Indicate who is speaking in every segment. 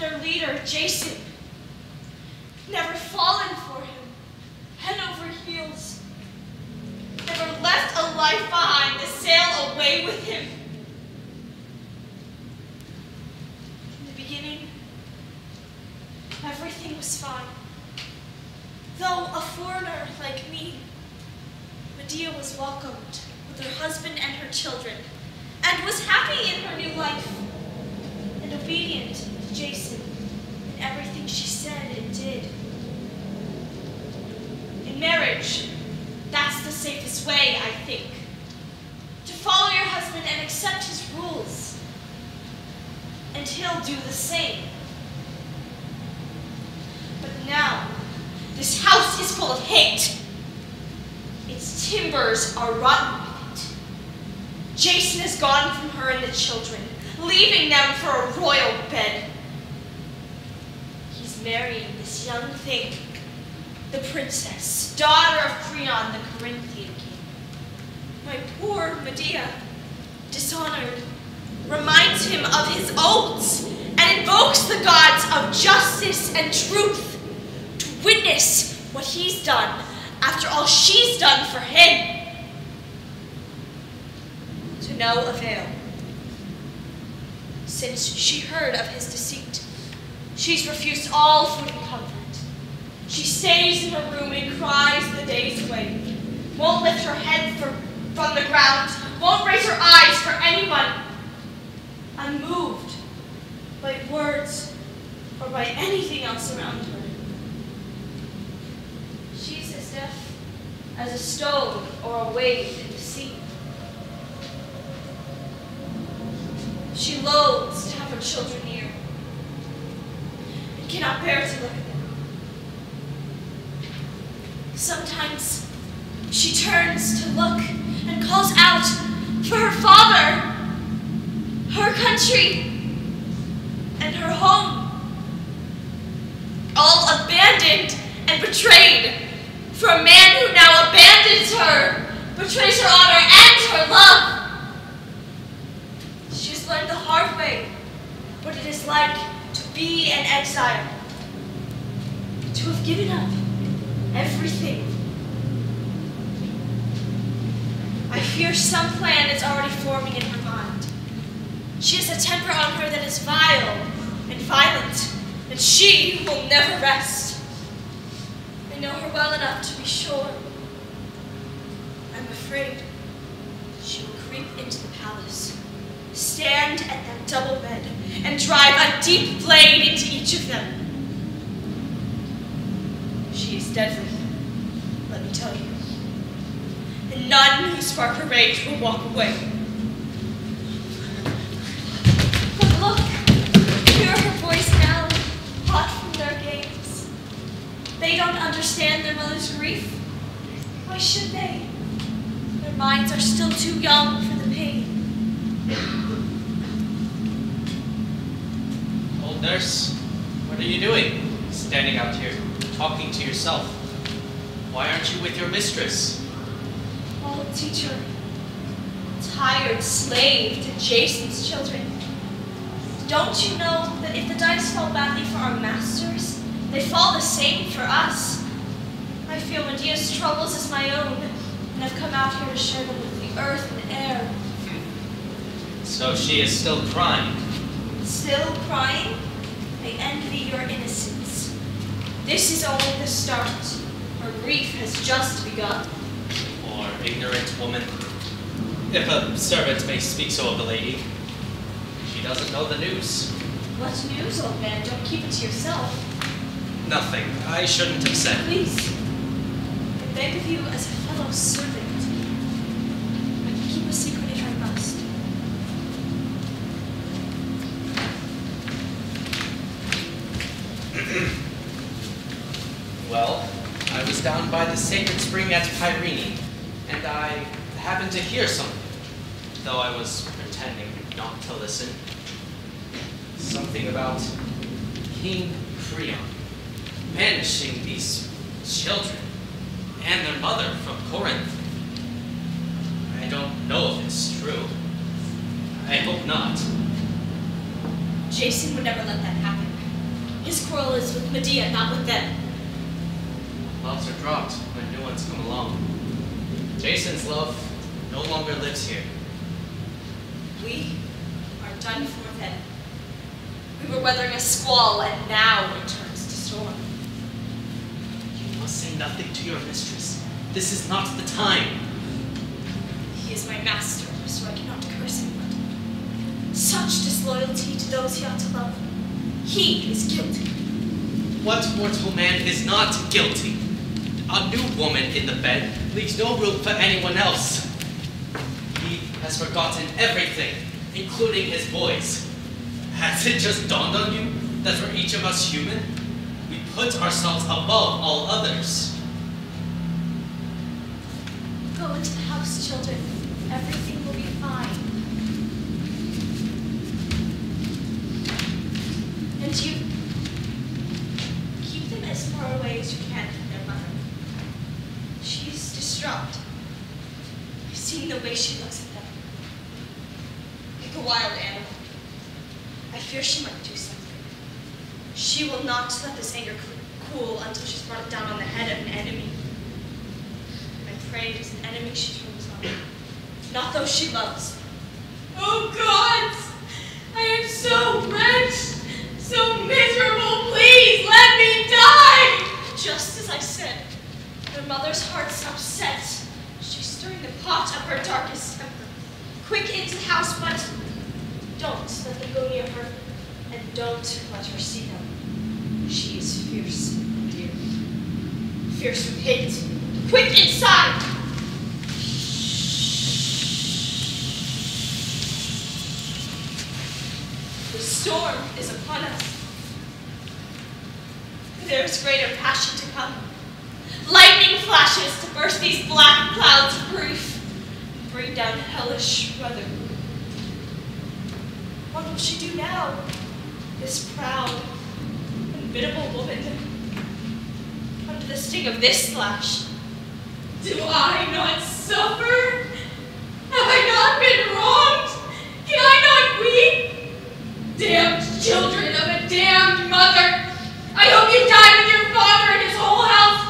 Speaker 1: their leader, Jason. Never fallen for him, head over heels. Never left a life behind to sail away with him. In the beginning, everything was fine. Though a foreigner like me, Medea was welcomed with her husband and her children, and was happy in her new life, and obedient Jason in everything she said and did. In marriage, that's the safest way, I think. To follow your husband and accept his rules. And he'll do the same. But now, this house is full of hate. Its timbers are rotten with it. Jason has gone from her and the children, leaving them for a royal bed. Marrying this young thing, the princess, daughter of Creon, the Corinthian king. My poor Medea, dishonored, reminds him of his oaths and invokes the gods of justice and truth to witness what he's done after all she's done for him. To no avail. Since she heard of his deceit, she's refused all food and comfort. She stays in her room and cries the days away, won't lift her head for, from the ground, won't raise her eyes for anyone, unmoved by words or by anything else around her. She's as deaf as a stone or a wave in the sea. She loathes to have her children cannot bear to look at them. Sometimes she turns to look and calls out for her father, her country, and her home. All abandoned and betrayed for a man who now abandons her, betrays her honor and her love. She's learned the hard way what it is like be an exile, to have given up everything. I fear some plan is already forming in her mind. She has a temper on her that is vile and violent, and she will never rest. I know her well enough to be sure. I'm afraid she will creep into the palace, stand at that double bed, and drive a deep blade into each of them. She is deadly, let me tell you. And none who spark her rage will walk away. But look, hear her voice now, hot from their games. They don't understand their mother's grief. Why should they? Their minds are still too young for the pain.
Speaker 2: Old nurse, what are you doing? Standing out here, talking to yourself. Why aren't you with your mistress?
Speaker 1: Oh, teacher, tired slave to Jason's children. Don't you know that if the dice fall badly for our masters, they fall the same for us? I feel Medea's troubles as my own, and I've come out here to share them with the earth and air.
Speaker 2: So she is still crying.
Speaker 1: Still crying? Envy your innocence. This is only the start. Her grief has just begun.
Speaker 2: Poor ignorant woman. If a servant may speak so of the lady, she doesn't know the news.
Speaker 1: What news, old man? Don't keep it to yourself.
Speaker 2: Nothing. I shouldn't have said.
Speaker 1: Please, I beg of you as a fellow servant. I can keep a secret if I must.
Speaker 3: stopped by the sacred Pyrene, and I happened to hear something, though I was pretending not to listen. Something about King Creon banishing these children and their mother from Corinth. I don't know if it's true. I hope not.
Speaker 1: Jason would never let that happen. His quarrel is with Medea, not with them.
Speaker 3: Loves are dropped when new ones come along. Jason's love no longer lives here.
Speaker 1: We are done for then. We were weathering a squall, and now it turns to storm.
Speaker 3: You must say nothing to your mistress. This is not the time.
Speaker 1: He is my master, so I cannot curse him. But such disloyalty to those he ought to love. He is guilty.
Speaker 3: What mortal man is not guilty? A new woman in the bed leaves no room for anyone else. He has forgotten everything, including his boys. Has it just dawned on you that for each of us human, we put ourselves above all others?
Speaker 1: Go into the house, children. Everything will be fine. And you keep them as far away as you can distraught. I've seen the way she looks at them. Like a wild animal. I fear she might do something. She will not let this anger cool until she's brought it down on the head of an enemy. I pray it is an enemy she throws on, not those she loves.
Speaker 4: Oh gods! I am so wretched, so miserable. Please let me die!
Speaker 1: Just as I said, their mother's heart's upset. She's stirring the pot of her darkest temper. Quick into the house, but don't let them go near her, and don't let her see them. She is fierce, dear. Fierce with hate. Quick inside! The storm is upon us. There is greater passion to come. Lightning flashes to burst these black clouds of grief bring down hellish weather. What will she do now? This proud, unbiddable woman. Under the sting of this flash,
Speaker 4: Do I not suffer? Have I not been wronged? Can I not weep? Damned children of a damned mother! I hope you die with your father and his whole house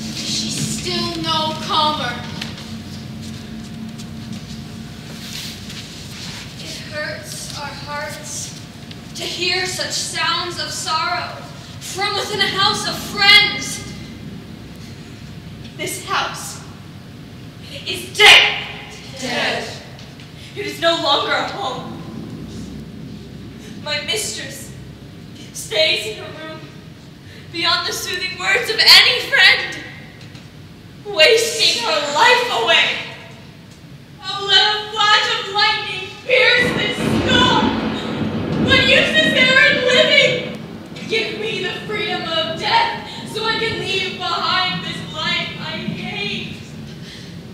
Speaker 5: is she still no calmer? It hurts our hearts to hear such sounds of sorrow from within a house of friends.
Speaker 1: This house is dead.
Speaker 4: Dead.
Speaker 1: It is no longer a home. My mistress stays in her room beyond the soothing words of any friend, wasting her life away.
Speaker 4: Oh, let a flash of lightning pierce this skull! What use is there in living? Give me the freedom of death so I can leave behind this life I hate.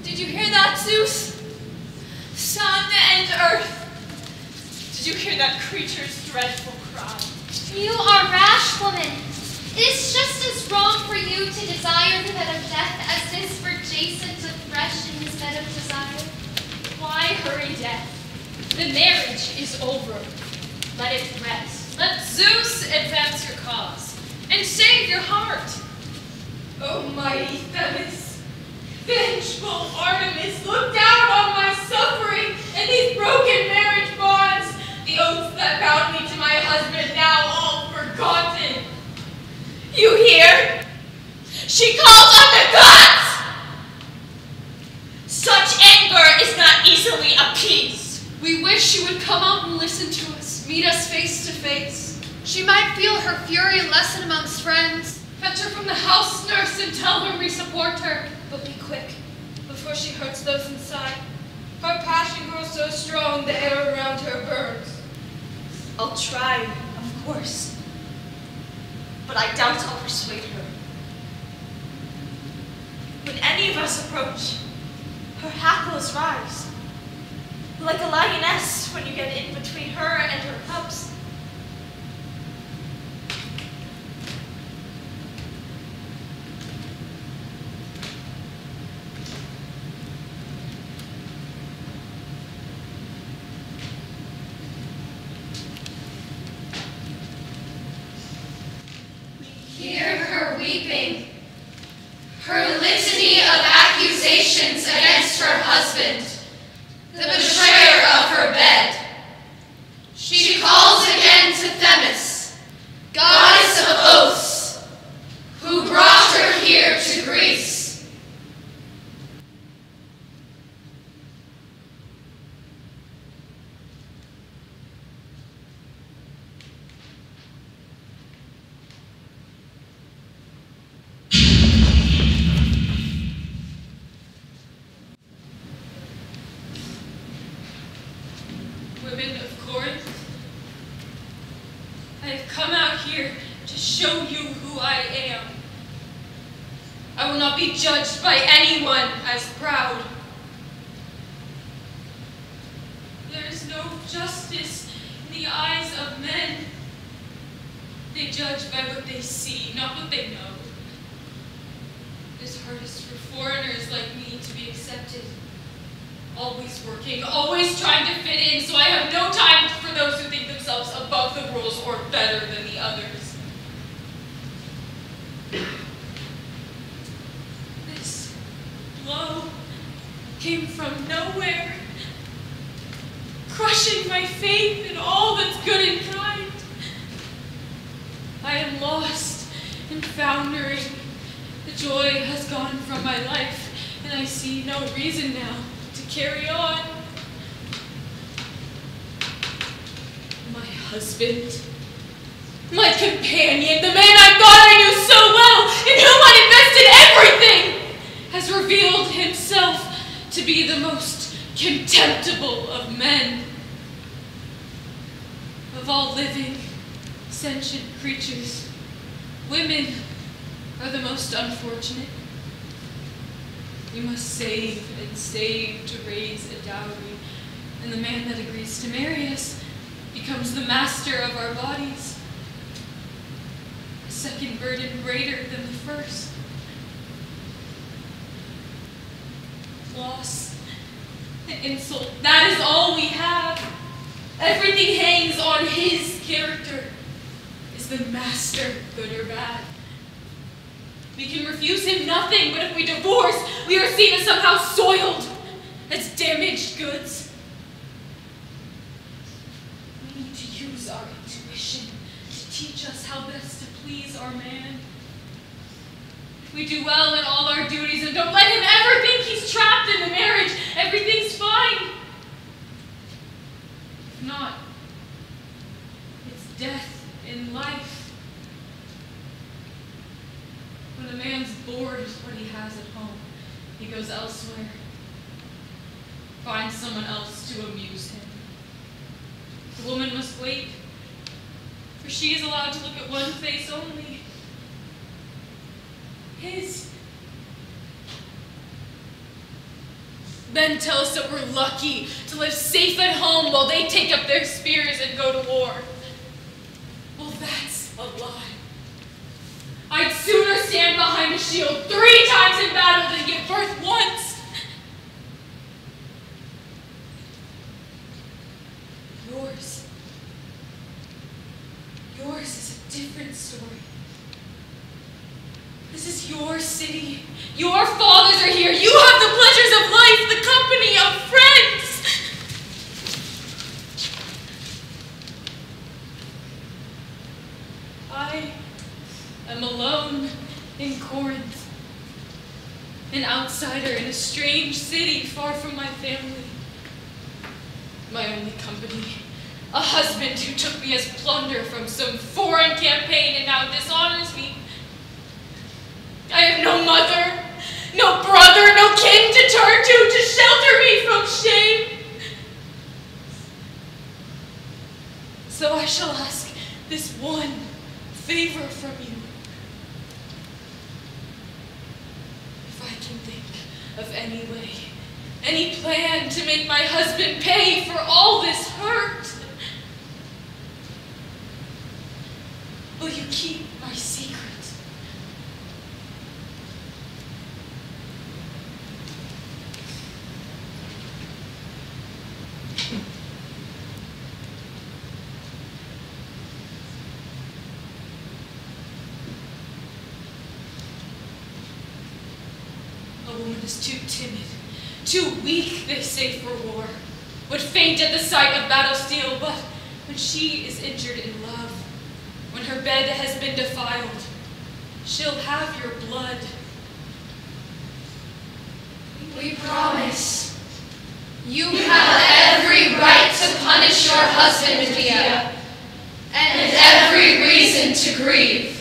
Speaker 5: Did you hear that, Zeus? Sun and earth.
Speaker 1: Did you hear that creature's dreadful cry?
Speaker 6: You are rash, woman. It is just as wrong for you to desire the bed of death as it is for Jason to thresh in his bed of desire.
Speaker 5: Why hurry death? The marriage is over. Let it rest. Let Zeus advance your cause and save your heart.
Speaker 4: Oh, mighty Themis, vengeful Artemis, look down on my suffering and these broken marriage bonds, the oaths that bound me to my husband now all forgotten.
Speaker 1: You hear? She calls on the gods! Such anger is not easily appeased.
Speaker 7: We wish
Speaker 4: she
Speaker 7: would come out and listen to us,
Speaker 4: meet us face to face.
Speaker 7: She might feel her fury lessen amongst friends.
Speaker 4: Fetch her from the house nurse and tell her we support her.
Speaker 1: But be quick, before she hurts those inside. Her passion grows so strong the air around her burns. I'll try, of course. But I doubt I'll persuade her. When any of us approach, her hackles rise. Like a lioness when you get in between her and her cubs.
Speaker 4: Goods. We need to use our intuition to teach us how best to please our man. If we do well in all our duties and don't let him ever think he's trapped in the marriage, everything's fine. If not, it's death in life. When a man's bored with what he has at home, he goes elsewhere, finds someone else to amuse him. The woman must wait, for she is at one face only. His. Men tell us that we're lucky to live safe at home while they take up their spears and go to war. Well, that's a lie. I'd sooner stand behind a shield three times in battle than give birth once. Yours. Yours is a different story. This is your city. Your fathers are here. You have the pleasures of life, the company of friends. I am alone in Corinth, an outsider in a strange city far from my family. My only company, A husband who took me as plunder from some foreign campaign and now dishonors me. I have no mother, no brother, no kin to turn to to shelter me from shame. So I shall ask this one favor from you. If I can think of any way, any plan to make my husband pay for all this hurt. Will you keep my secret? A woman is too timid, too weak, they say, for war. Would faint at the sight of battle steel, but when she is injured in love, when her bed has been defiled, she'll have your blood.
Speaker 7: We promise. You have every right to punish your husband, Medea, and every reason to grieve.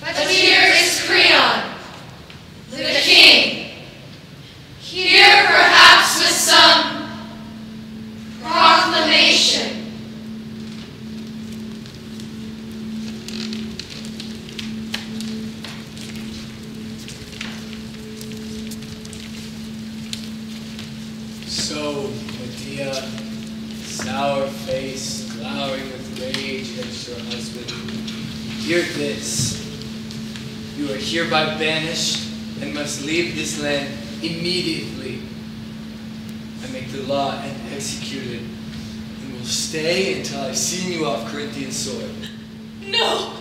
Speaker 7: But here is Creon, the king. Here perhaps with some proclamation.
Speaker 8: So, Medea, sour face, glowering with rage against your husband, hear this. You are hereby banished and must leave this land immediately. I make the law and execute it, and will stay until I've seen you off Corinthian soil.
Speaker 4: No!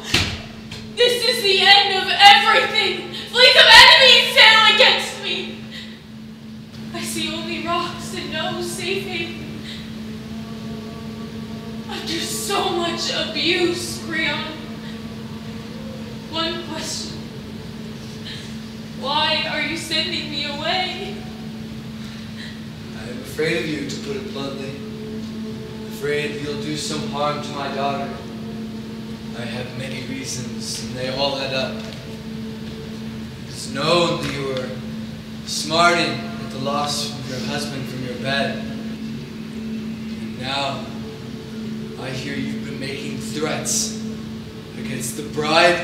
Speaker 4: This is the end of everything! Fleets of enemies sail against me! I see only rocks and no safe haven. After so much abuse, Creon, one question. Why are you sending me away?
Speaker 8: I am afraid of you, to put it bluntly. Afraid you'll do some harm to my daughter. I have many reasons, and they all add up. It's known that you are smarting at the loss of your husband from your bed. And now, I hear you've been making threats against the bride,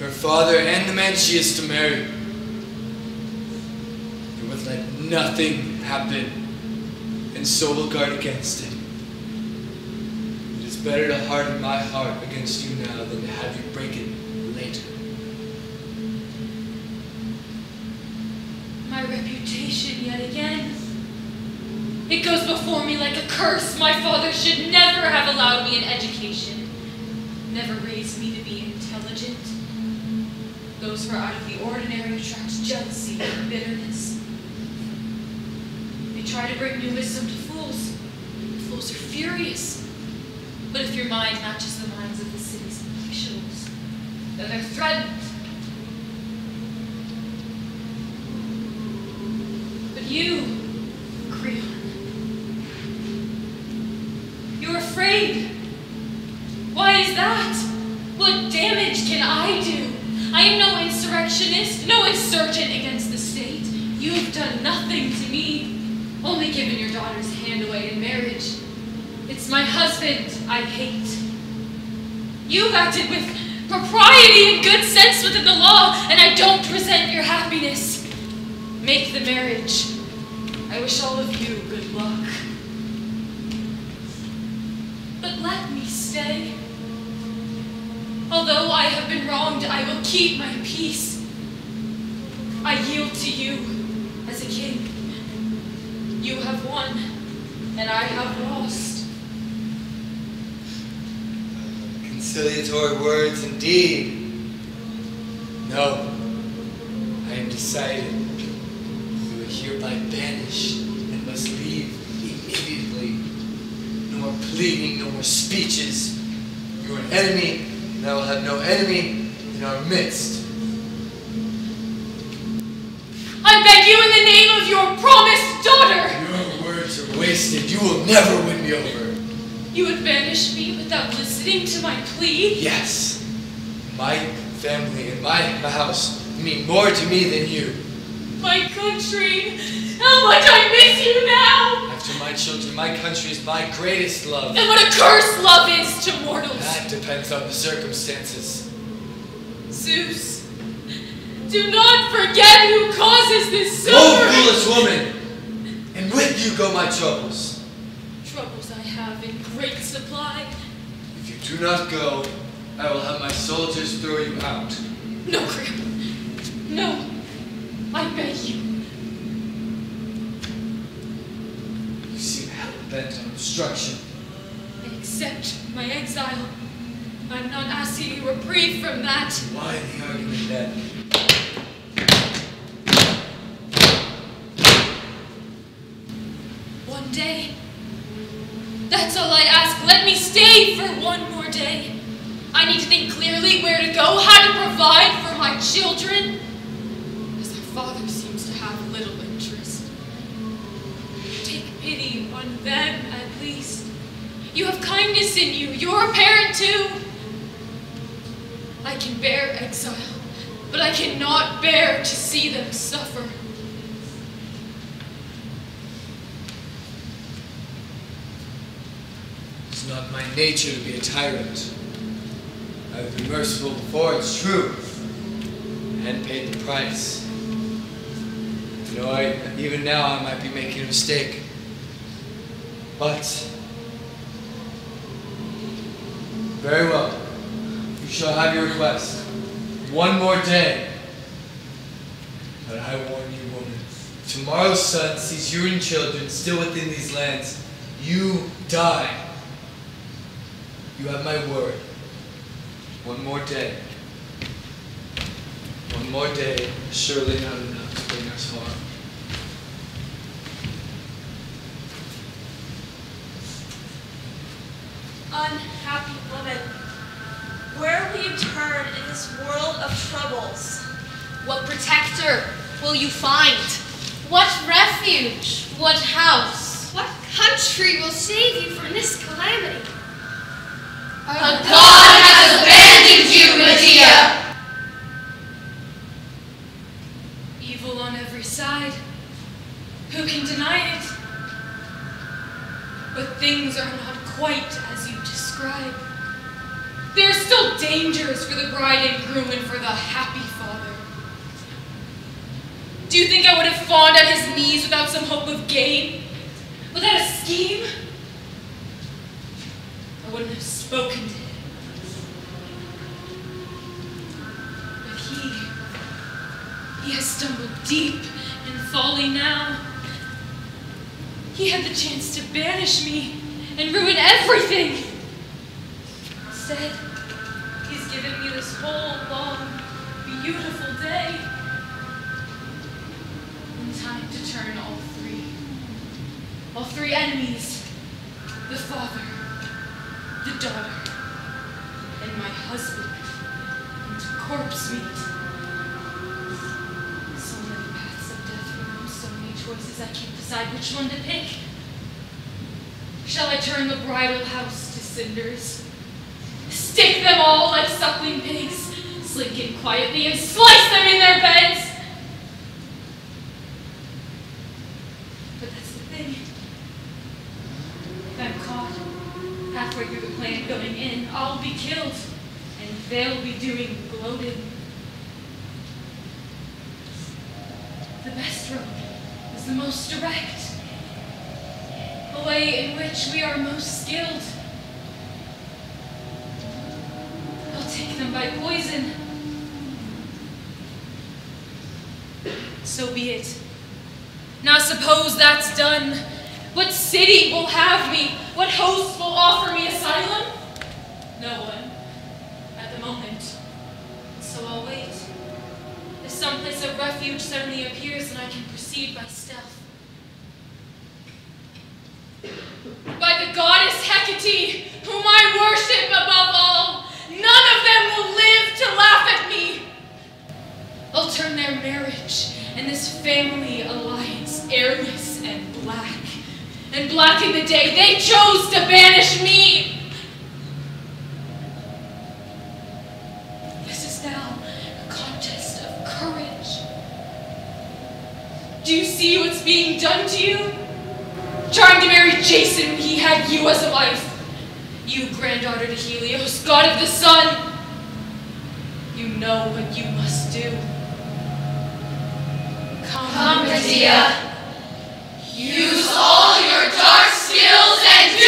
Speaker 8: her father, and the man she is to marry. Let nothing happen, and so will guard against it. It is better to harden my heart against you now than to have you break it later.
Speaker 4: My reputation yet again. It goes before me like a curse. My father should never have allowed me an education, never raised me to be intelligent. Those who are out of the ordinary attract jealousy and bitterness. Try to bring new wisdom to fools. Fools are furious. But if your mind matches the minds of the city's officials, then they're threatened. But you, Creon, you're afraid. Why is that? What damage can I do? I am no insurrectionist, no insurgent against the state. You have done nothing to me, only given your daughter's hand away in marriage. It's my husband I hate. You've acted with propriety and good sense within the law, and I don't resent your happiness. Make the marriage. I wish all of you good luck. But let me stay. Although I have been wronged, I will keep my peace. I yield to you as a king. You have won, and I have lost.
Speaker 8: Conciliatory words indeed. No, I am decided. You are hereby banished and must leave immediately. No more pleading, no more speeches. You are an enemy, and I will have no enemy in our midst.
Speaker 4: I beg you in the name of your promised daughter.
Speaker 8: Your words wasted. You will never win me over.
Speaker 4: You would banish me without listening to my plea?
Speaker 8: Yes. My family and my house mean more to me than you.
Speaker 4: My country, how much I miss you now!
Speaker 8: After my children, my country is my greatest love.
Speaker 4: And what a curse love is to mortals.
Speaker 8: That depends on the circumstances.
Speaker 4: Zeus, do not forget who causes this
Speaker 8: Oh, foolish woman! With you go my troubles.
Speaker 4: Troubles I have in great supply.
Speaker 8: If you do not go, I will have my soldiers throw you out.
Speaker 4: No, Creon. No. I beg you.
Speaker 8: You seem hell bent on obstruction.
Speaker 4: I accept my exile. I'm not asking you reprieve from that.
Speaker 8: Why the argument then?
Speaker 4: One day. That's all I ask. Let me stay for one more day. I need to think clearly where to go, how to provide for my children. As their father seems to have little interest. Take pity on them at least. You have kindness in you. You're a parent too. I can bear exile, but I cannot bear to see them suffer.
Speaker 8: Not my nature to be a tyrant. I've been merciful before, it's true, and paid the price. You know, I, even now I might be making a mistake. But, very well. You shall have your request. One more day. But I warn you, woman, tomorrow's sun sees you and children still within these lands, you die. You have my word. One more day. One more day, surely not enough to bring us harm.
Speaker 1: Unhappy woman, where will you turn in this world of troubles?
Speaker 7: What protector will you find? What refuge? What house?
Speaker 9: What country will save you from this calamity?
Speaker 7: A god has abandoned you, Medea!
Speaker 4: Evil on every side. Who can deny it? But things are not quite as you describe. There are still dangers for the bride and groom and for the happy father. Do you think I would have fawned at his knees without some hope of gain? Without a scheme? I wouldn't have spoken to him. But he, he has stumbled deep in folly now. He had the chance to banish me and ruin everything. Instead, he's given me this whole long, beautiful day. And time to turn all three. All three enemies. The father, the daughter, and my husband into corpse meat. So many paths of death for so many choices I can't decide which one to pick. Shall I turn the bridal house to cinders? Stick them all like suckling pigs, slink in quietly and slice them in their beds? But that's the thing. If I'm caught halfway through the plan going in, I'll be killed, and they'll be doing gloating. The best road is the most direct, a way in which we are most skilled. I'll take them by poison. So be it. Now suppose that's done. What city will have me? What host will offer me asylum? No one. Moment. So I'll wait. If some place of refuge suddenly appears, then I can proceed by stealth. By the goddess Hecate, whom I worship above all, none of them will live to laugh at me. I'll turn their marriage and this family alliance airless and black. And black in the day, they chose to banish me. Do you see what's being done to you? Trying to marry Jason when he had you as a wife. You, granddaughter to Helios, god of the sun. You know what you must do. Come,
Speaker 7: Come, Medea. Use all your dark skills and do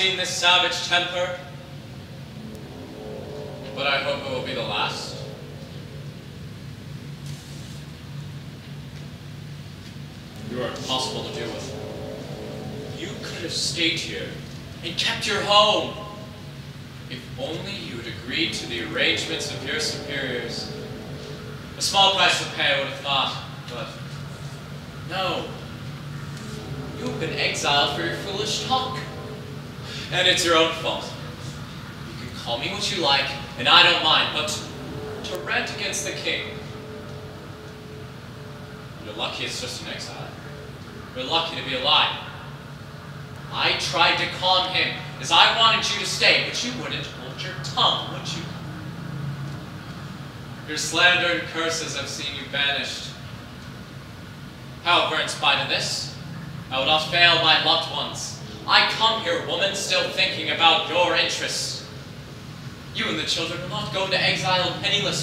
Speaker 3: seen this savage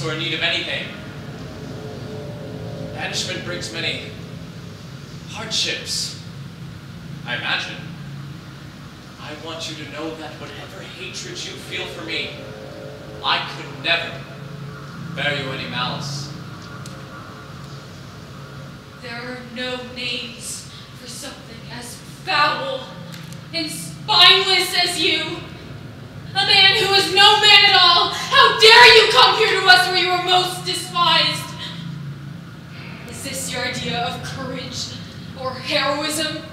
Speaker 3: penniless or in need of anything. Banishment brings many hardships, I imagine. I want you to know that whatever hatred you feel for me, I could never bear you any malice.
Speaker 4: There are no names for something as foul and spineless as you. A man who is no man at all. How dare you come here to us where you are most despised? Is this your idea of courage or heroism?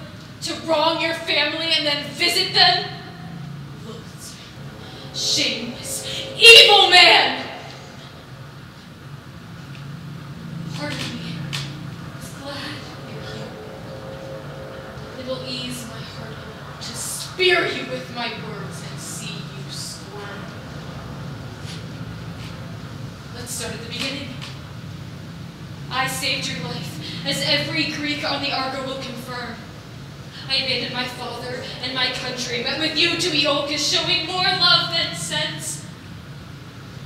Speaker 4: To wrong your family and then visit them? Look, shameless, evil man! Pardon me. I was glad you're here. It'll ease my heart to spear you with my words and see you squirm. Let's start at the beginning. I saved your life, as every Greek on the Argo will confirm. I abandoned my father and my country, met with you to Iolcus, showing more love than sense.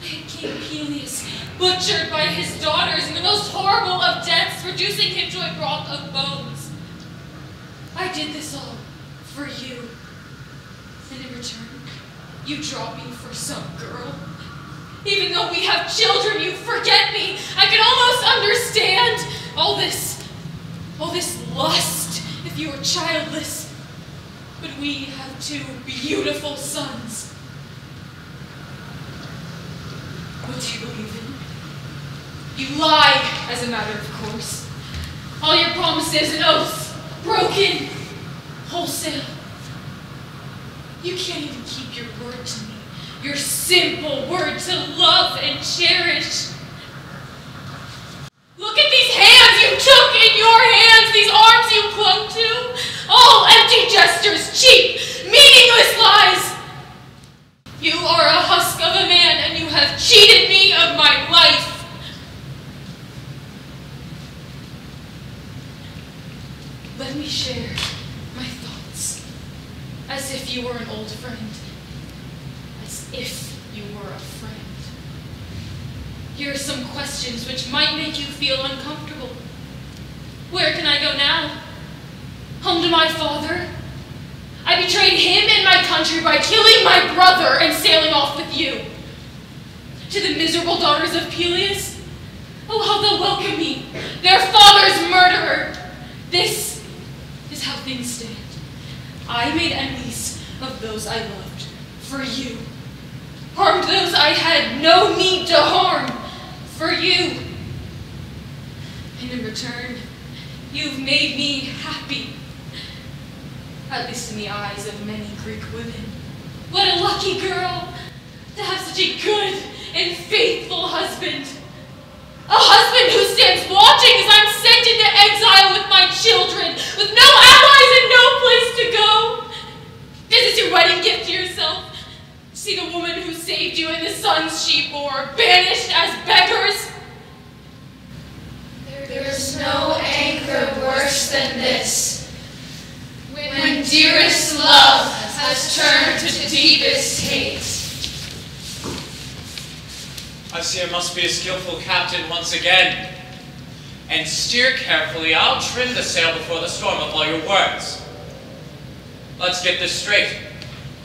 Speaker 4: I had King Pelias butchered by his daughters in the most horrible of deaths, reducing him to a broth of bones. I did this all for you. And in return, you drop me for some girl. Even though we have children, you forget me. I can almost understand all this, all this lust if you were childless. But we have two beautiful sons. What do you believe in? You lie, as a matter of course. All your promises and oaths broken wholesale. You can't even keep your word to me. Your simple word to love and cherish. Look at these hands you took in your hands, these arms you clung to. All empty gestures, cheap, meaningless lies. You are a husk of a man and you have cheated me of my life. Let me share my thoughts as if you were an old friend. If you were a friend. Here are some questions which might make you feel uncomfortable. Where can I go now? Home to my father? I betrayed him and my country by killing my brother and sailing off with you. To the miserable daughters of Pelias? Oh, how they'll welcome me, their father's murderer. This is how things stand. I made enemies of those I loved for you. Harmed those I had no need to harm for you. And in return, you've made me happy. At least in the eyes of many Greek women. What a lucky girl to have such a good and faithful husband. A husband who stands watching as I'm sent into exile with my children, with no allies and no place to go. This is your wedding gift to yourself. See the woman who saved you and the sons she bore, banished as beggars.
Speaker 7: There's no anchor worse than this. When dearest love has turned to deepest hate.
Speaker 3: I see I must be a skillful captain once again. And steer carefully, I'll trim the sail before the storm of all your words. Let's get this straight.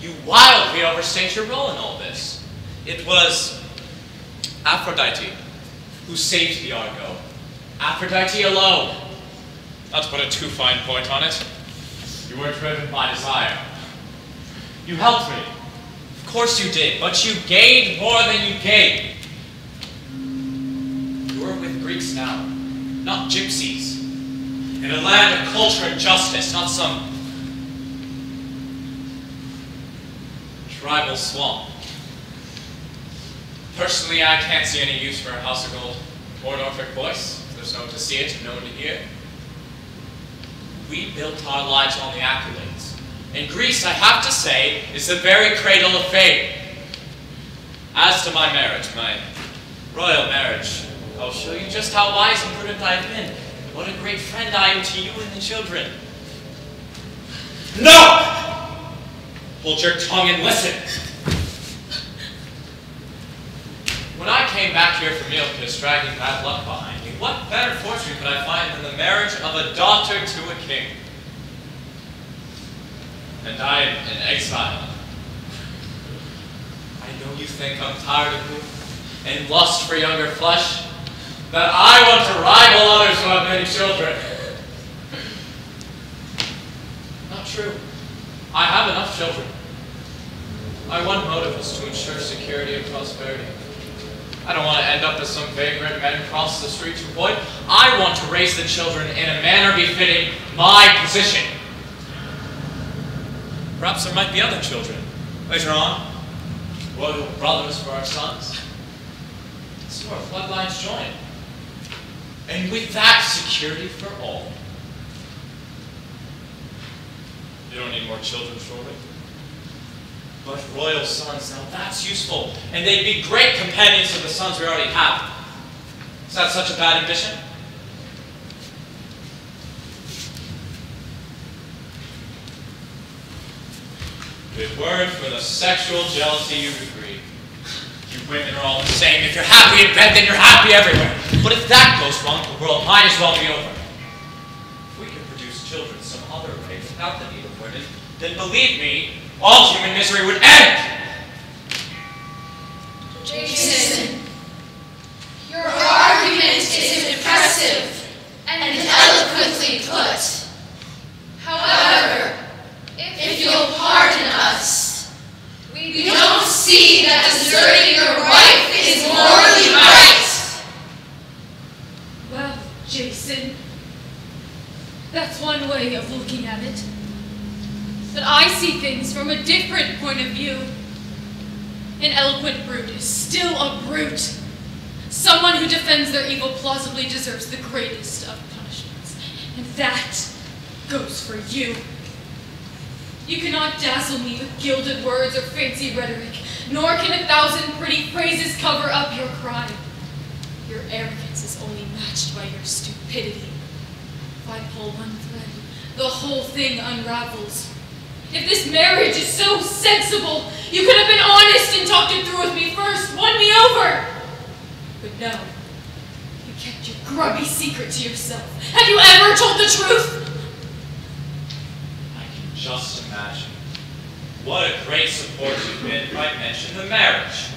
Speaker 3: You wildly overstate your role in all this. It was Aphrodite who saved the Argo. Aphrodite alone. Not to put a too fine point on it. You were driven by desire. You helped me. Of course you did, but you gained more than you gave. You're with Greeks now, not gypsies. In a land of culture and justice, not some tribal swamp. Personally, I can't see any use for a house of gold or Orpheus' voice. There's no one to see it, no one to hear. We built our lives on the accolades. And Greece, I have to say, is the very cradle of fame. As to my marriage, my royal marriage, I'll show you just how wise and prudent I've been. What a great friend I am to you and the children. No! Hold your tongue and listen. When I came back here from Neopis, dragging bad luck behind me, what better fortune could I find than the marriage of a daughter to a king? And I am an exile. I know you think I'm tired of you and lust for younger flesh, that I want to rival others who have many children. Not true. I have enough children. My one motive is to ensure security and prosperity. I don't want to end up as some vagrant men cross the street to avoid. I want to raise the children in a manner befitting my position. Perhaps there might be other children later on. Royal brothers for our sons. So our bloodlines join. And with that, security for all. You don't need more children, surely? But royal sons, now that's useful. And they'd be great companions to the sons we already have. Is that such a bad ambition? Good word for the sexual jealousy you breed. You women are all the same. If you're happy in bed, then you're happy everywhere. But if that goes wrong, the world might as well be over. If we can produce children some other way without the need of women, then believe me, all human misery would end.
Speaker 7: Jason, your argument is impressive and eloquently put. However, if you'll pardon us, we don't see that deserting your wife is morally right.
Speaker 4: Well, Jason, that's one way of looking at it. But I see things from a different point of view. An eloquent brute is still a brute. Someone who defends their evil plausibly deserves the greatest of punishments. And that goes for you. You cannot dazzle me with gilded words or fancy rhetoric, nor can a thousand pretty phrases cover up your crime. Your arrogance is only matched by your stupidity. If I pull one thread, the whole thing unravels. If this marriage is so sensible, you could have been honest and talked it through with me first, won me over. But no, you kept your grubby secret to yourself. Have you ever told the truth?
Speaker 3: I can just imagine what a great support you've been if I mention the marriage.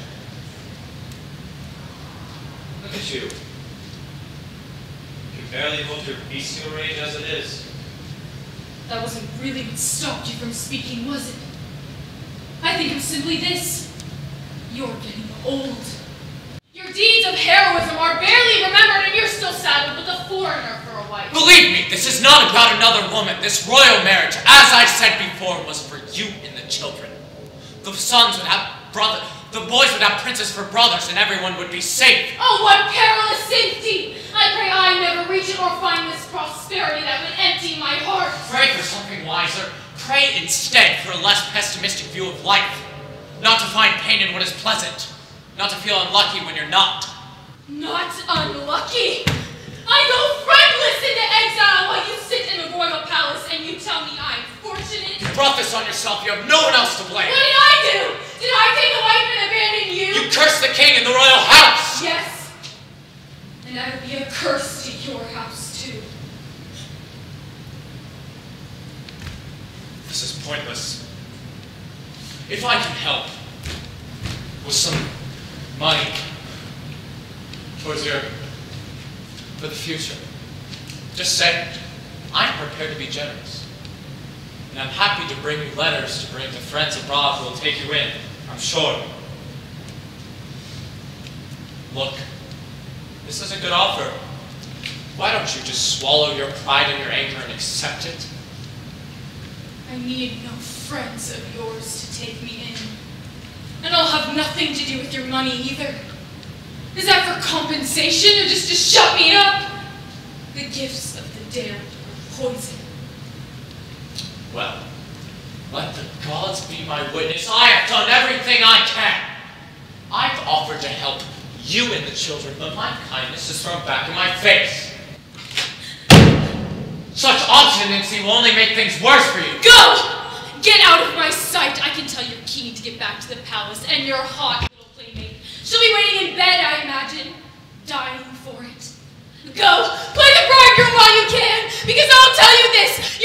Speaker 3: Look at you. You can barely hold your bestial rage as it is.
Speaker 4: That wasn't really what stopped you from speaking, was it? I think was simply this. You're getting old. Your deeds of heroism are barely remembered and you're still saddled with a foreigner for a wife.
Speaker 3: Believe me, this is not about another woman. This royal marriage, as I said before, was for you and the children. The sons would have brother, the boys would have princes for brothers, and everyone would be safe.
Speaker 4: Oh, what perilous safety! I pray I never reach it or find this prosperity that would empty my heart.
Speaker 3: Pray for something wiser. Pray instead for a less pessimistic view of life. Not to find pain in what is pleasant. Not to feel unlucky when you're not.
Speaker 4: Not unlucky! I go friendless into exile while you sit in the royal palace and you tell me I'm fortunate.
Speaker 3: You brought this on yourself. You have no one else to blame.
Speaker 4: What did I do? Did I take a wife and abandon you?
Speaker 3: You cursed the king and the royal house.
Speaker 4: Yes. And I will be a curse to your house too.
Speaker 3: This is pointless. If I can help with some money towards your for the future, just say I'm prepared to be generous. And I'm happy to bring you letters to bring to friends abroad who will take you in, I'm sure. Look, this is a good offer. Why don't you just swallow your pride and your anger and accept it?
Speaker 4: I need no friends of yours to take me in. And I'll have nothing to do with your money either. Is that for compensation or just to shut me up? The gifts of the damned are poison.
Speaker 3: Well, let the gods be my witness. I have done everything I can. I've offered to help you and the children, but my kindness is thrown back in my face. Such obstinacy will only make things worse for you.
Speaker 4: Go! Get out of my sight! I can tell you're keen to get back to the palace, and your hot. She'll be waiting in bed, I imagine, dying for it. Go! Play the bridegroom while you can, because I'll tell you this: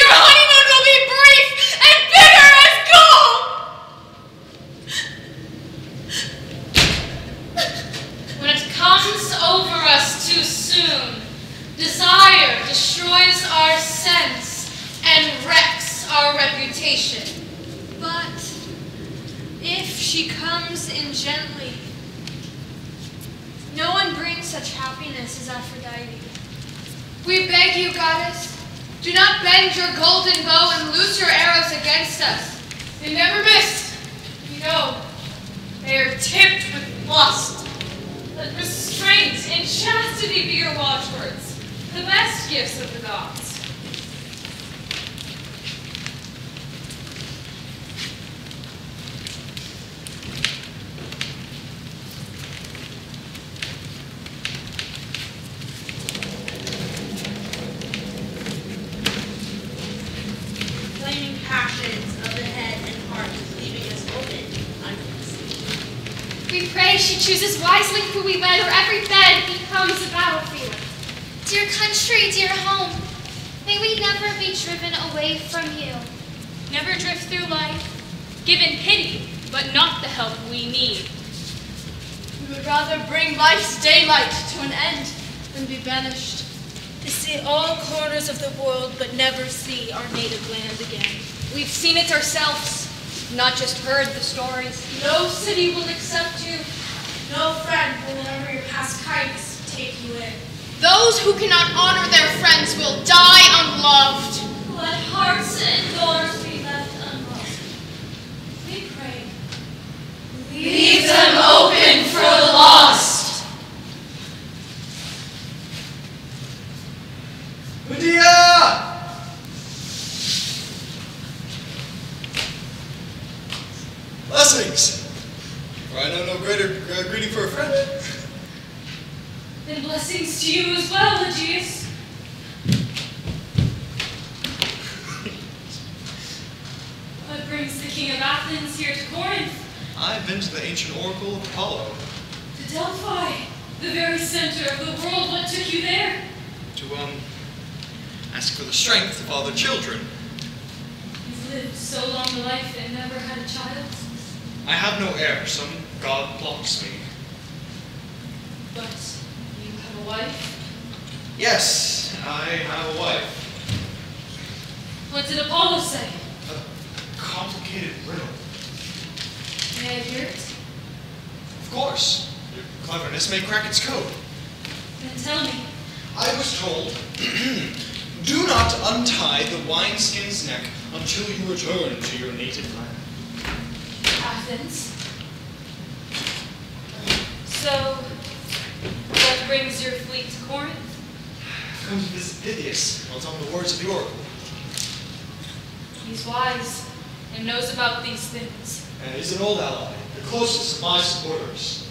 Speaker 4: He's wise and knows about these things.
Speaker 10: And he's an old ally, the closest of my supporters.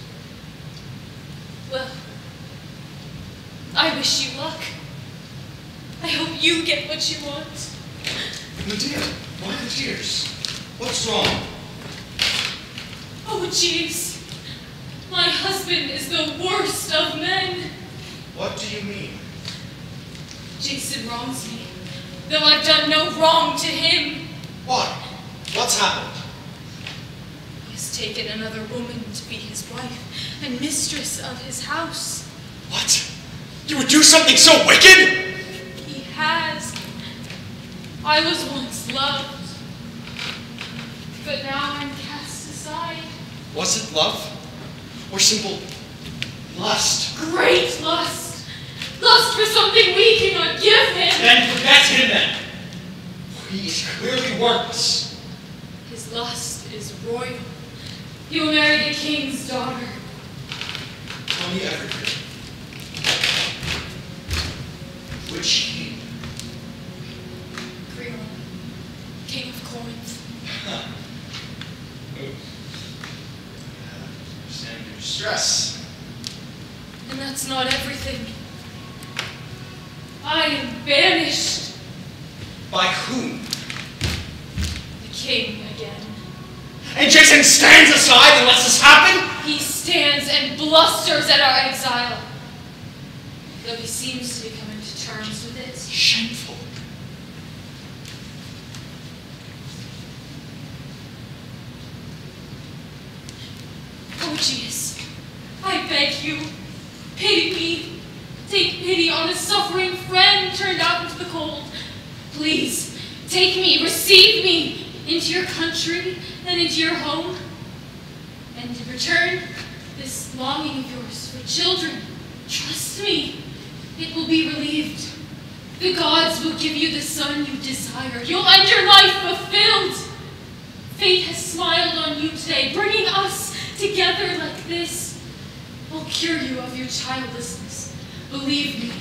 Speaker 4: Well, I wish you luck. I hope you get what you want.
Speaker 10: Medea, why the tears? What's wrong?
Speaker 4: Oh, Aegeus. My husband is the worst of men.
Speaker 10: What do you mean?
Speaker 4: Jason wrongs me, though I've done no wrong to him.
Speaker 10: Why? What's happened?
Speaker 4: He has taken another woman to be his wife and mistress of his house.
Speaker 10: What? You would do something so wicked?
Speaker 4: He has. I was once loved, but now I'm cast aside.
Speaker 10: Was it love? Or simple lust?
Speaker 4: Great lust! Lust for something we cannot give him!
Speaker 10: Then forget him then! He is clearly worthless.
Speaker 4: His lust is royal. He will marry the king's daughter.
Speaker 10: Tell me everything. Which king?
Speaker 4: Creon, king of Corinth.
Speaker 10: Huh. Oh. Uh, Understand your distress.
Speaker 4: And that's not everything. I am banished.
Speaker 10: By whom?
Speaker 4: The king again.
Speaker 10: And Jason stands aside and lets this happen?
Speaker 4: He stands and blusters at our exile. Though he seems to be coming to terms with it.
Speaker 10: Shameful.
Speaker 4: Oh, Photius, I beg you, pity me. Take pity on a suffering friend turned out into the cold. Please, take me, receive me into your country and into your home. And in return, this longing of yours for children, trust me, it will be relieved. The gods will give you the son you desire. You'll end your life fulfilled. Fate has smiled on you today, bringing us together like this. I'll cure you of your childlessness. Believe me,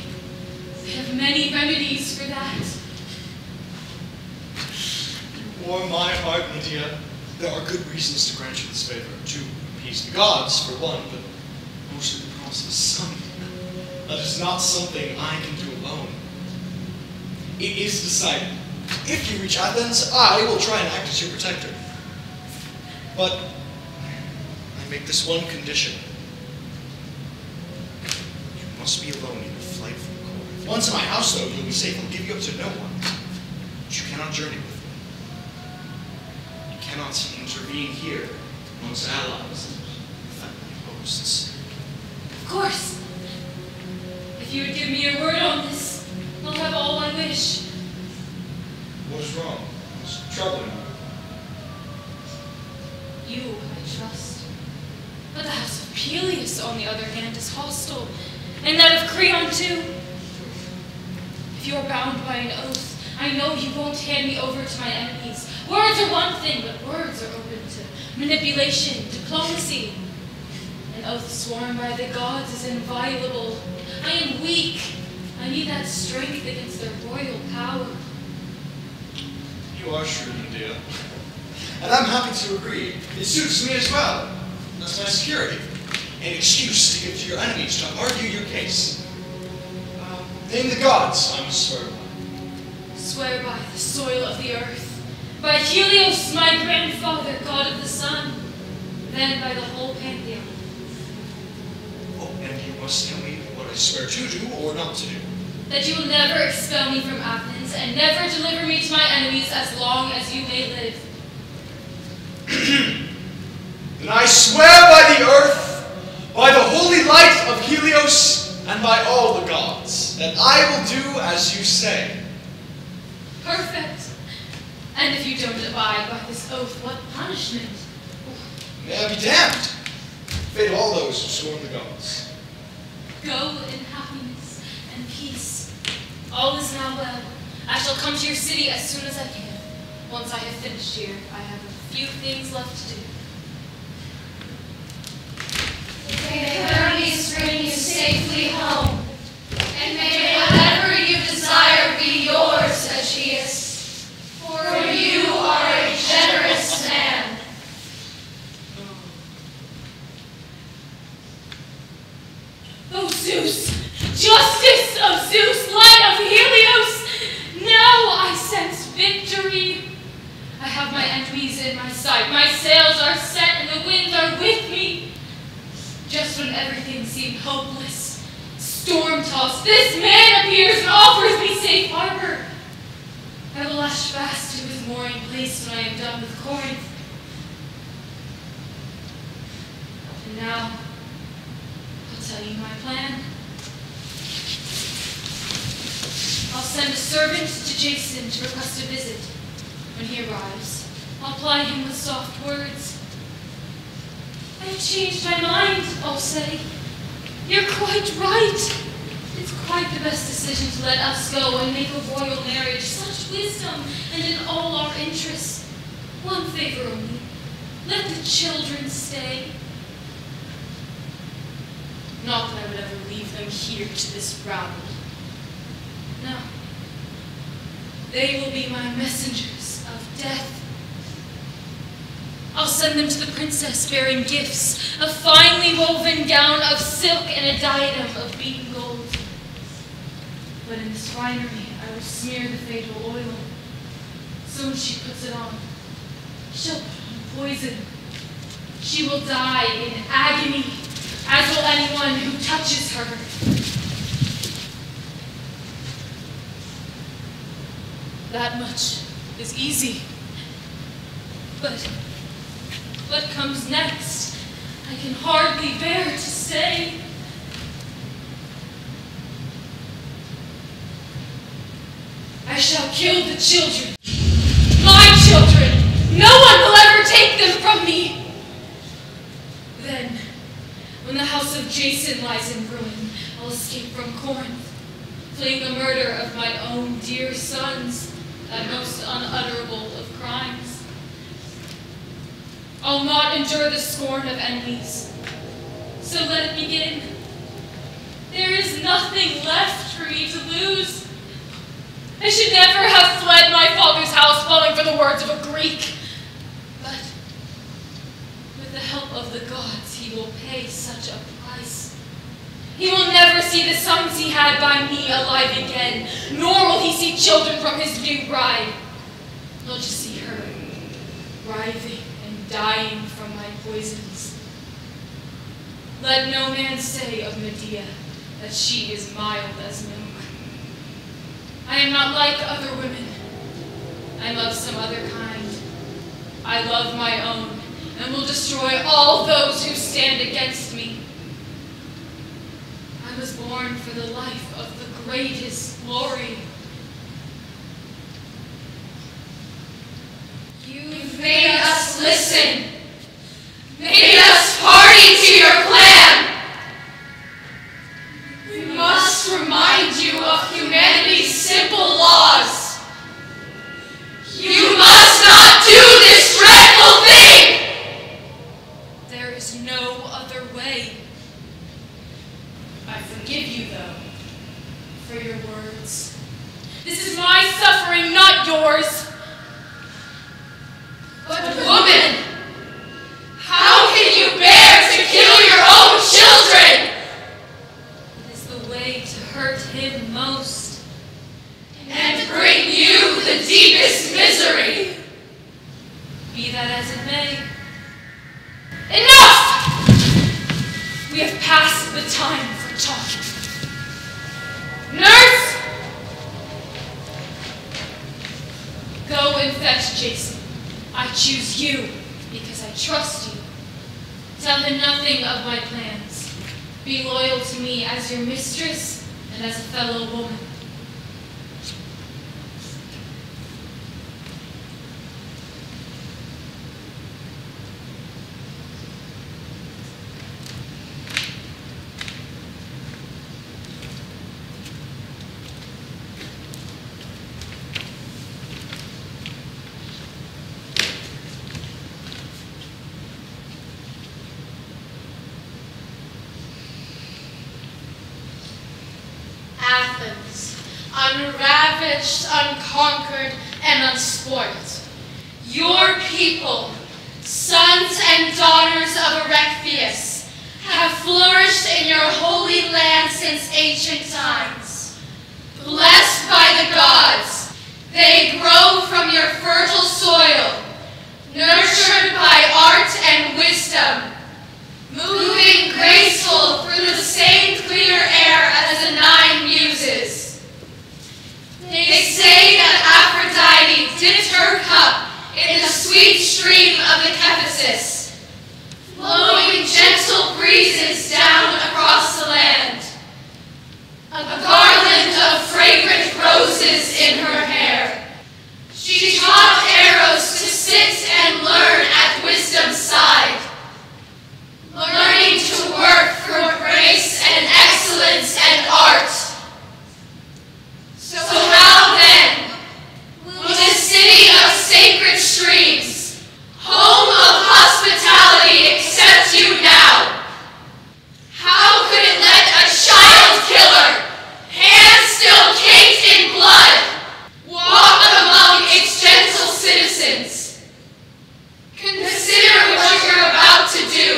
Speaker 4: I have many remedies for that.
Speaker 10: You warm my heart, Medea. There are good reasons to grant you this favor. To appease the gods, for one, but mostly the promise of son. That is not something I can do alone. It is decided. If you reach Athens, I will try and act as your protector. But I make this one condition. You must be alone in your flight from the court. Once in my house, though, you'll be safe. I'll give you up to no one. But you cannot journey with me. You cannot intervene here amongst allies and friendly hosts.
Speaker 4: Of course. If you would give me your word on this, I'll have all I wish.
Speaker 10: What is wrong? What's troubling you?
Speaker 4: You, I trust. But the house of Pelias, on the other hand, is hostile, and that of Creon too. If you are bound by an oath, I know you won't hand me over to my enemies. Words are one thing, but words are open to manipulation, diplomacy. An oath sworn by the gods is inviolable. I am weak. I need that strength against their royal power.
Speaker 10: You are shrewd, Medea. And I'm happy to agree. It suits me as well. That's my security. An excuse to give to your enemies to argue your case. Uh, name the gods I must swear by.
Speaker 4: Swear by the soil of the earth, by Helios, my grandfather, god of the sun, then by the whole pantheon.
Speaker 10: Oh, and you must tell me what I swear to do or not to do.
Speaker 4: That you will never expel me from Athens and never deliver me to my enemies as long as you may live.
Speaker 10: Then I swear by the earth, by the holy light of Helios, and by all the gods, that I will do as you say.
Speaker 4: Perfect. And if you don't abide by this oath, what punishment?
Speaker 10: May I be damned. Fate of all those who scorn the gods.
Speaker 4: Go in happiness and peace. All is now well. I shall come to your city as soon as I can. Once I have finished here, I have a few things left to do.
Speaker 11: May Hermes bring you safely home, and may whatever you desire be yours, Aegeus. For you are a generous man.
Speaker 4: Oh Zeus! Justice of Zeus, light of Helios! Now I sense victory. I have my enemies in my sight. My sails are set and the winds are with me. Just when everything seemed hopeless, storm-tossed, this man appears and offers me safe harbor. I will lash fast to his mooring place when I am done with Corinth. And now, I'll tell you my plan. I'll send a servant to Jason to request a visit. When he arrives, I'll ply him with soft words. I've changed my mind, I'll say. You're quite right. It's quite the best decision to let us go and make a royal marriage. Such wisdom and in all our interests. One favor only. Let the children stay. Not that I would ever leave them here to this rabble. No. They will be my messengers of death. I'll send them to the princess bearing gifts, a finely woven gown of silk and a diadem of beaten gold. But in this finery, I will smear the fatal oil. Soon she puts it on, she'll put on poison. She will die in agony, as will anyone who touches her. That much is easy. But what comes next, I can hardly bear to say. I shall kill the children. My children! No one will ever take them from me! Then, when the house of Jason lies in ruin. I'll escape from Corinth, fleeing the murder of my own dear sons, that most unutterable of crimes. I'll not endure the scorn of enemies. So let it begin. There is nothing left for me to lose. I should never have fled my father's house falling for the words of a Greek. But with the help of the gods, he will pay such a price. He will never see the sons he had by me alive again, nor will he see children from his new bride. He'll just see her writhing dying from my poisons. Let no man say of Medea that she is mild as milk. I am not like other women. I love some other kind. I love my own and will destroy all those who stand against me. I was born for the life of the greatest glory.
Speaker 9: You've made us listen. Made us party to your plan. We must remind you of humanity's simple laws. You must not do this dreadful thing!
Speaker 4: There is no other way. I forgive you, though, for your words. This is my suffering, not yours. Nurse! Go and fetch Jason. I choose you because I trust you. Tell him nothing of my plans. Be loyal to me as your mistress and as a fellow woman.
Speaker 7: Athens, unravaged, unconquered, and unspoilt. Your people, sons and daughters of Erechtheus, have flourished in your holy land since ancient times. Blessed by the gods, they grow from your fertile soil, nurtured by art and wisdom, moving graceful through the same clear air as the nine muses. They say that Aphrodite dipped her cup in the sweet stream of the Cephisus, blowing gentle breezes down across the land. A garland of fragrant roses in her hair. She taught Eros to sit and learn at wisdom's side learning to work for grace and excellence and art. Surround them with this city of sacred streets, Home of hospitality accepts you now. How could it let a child killer, hands still caked in blood,
Speaker 4: walk among its gentle citizens? Consider what you're about to do.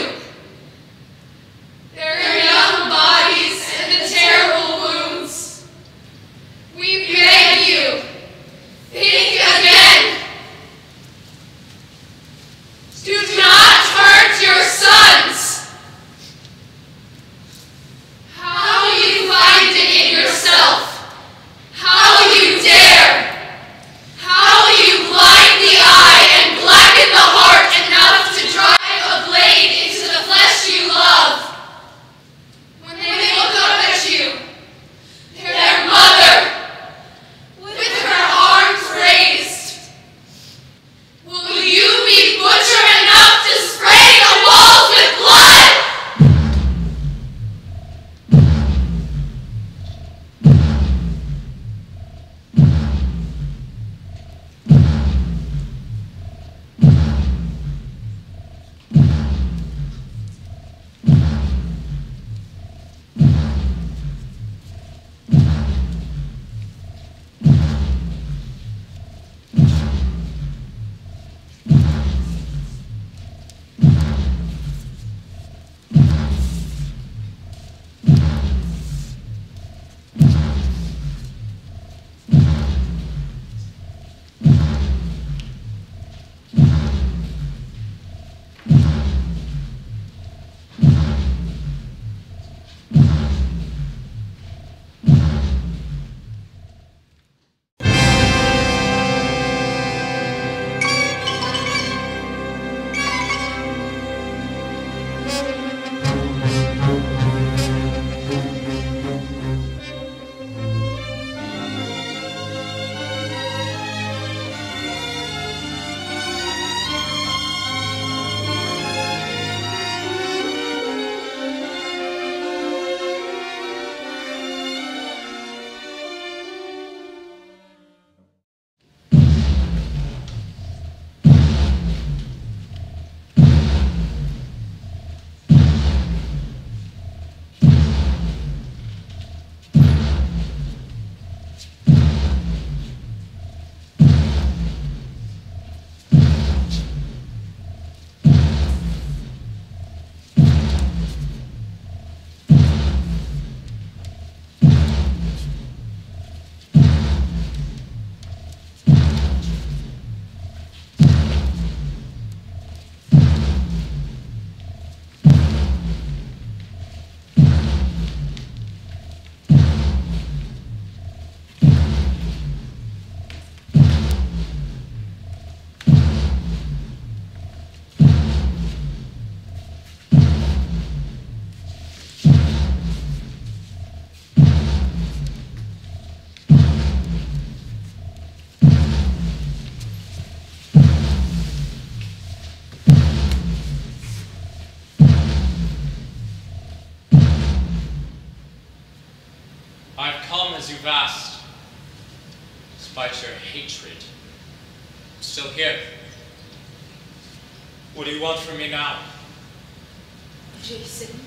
Speaker 4: Their young bodies and the terrible wounds we beg you, think again. Do not hurt your sons. How you find it in yourself. How you dare. How you blind the eye and blacken the heart enough to drive a blade into the flesh you love. When they look up at you, their mother, you be butchering
Speaker 3: as you've asked. Despite your hatred, I'm still here. What do you want from me now?
Speaker 4: Jason,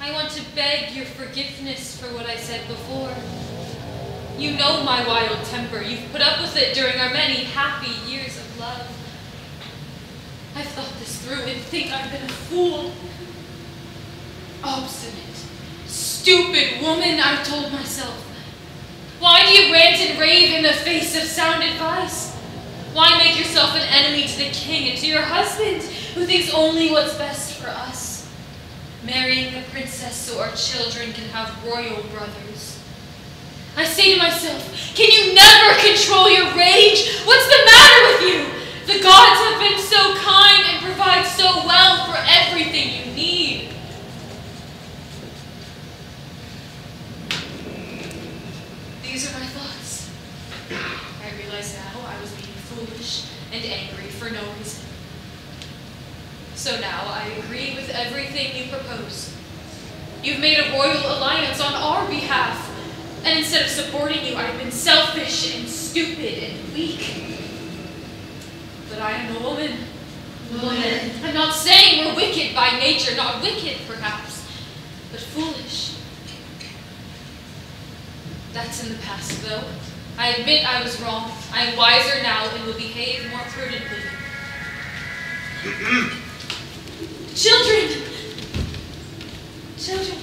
Speaker 4: I want to beg your forgiveness for what I said before. You know my wild temper. You've put up with it during our many happy years of love. I've thought this through and think I've been a fool. Obstinate, stupid woman, I've told myself. Why do you rant and rave in the face of sound advice? Why make yourself an enemy to the king and to your husband, who thinks only what's best for us? Marrying the princess so our children can have royal brothers. I say to myself, can you never control your rage? What's the matter with you? The gods have been so kind and provide so well for everything you need. These are my thoughts. I realize now I was being foolish and angry for no reason. So now I agree with everything you propose. You've made a royal alliance on our behalf, and instead of supporting you, I've been selfish and stupid and weak. But I am a woman.
Speaker 12: Woman.
Speaker 4: I'm not saying we're wicked by nature, not wicked perhaps, but foolish. That's in the past, though. I admit I was wrong. I am wiser now and will behave more prudently. Children! Children,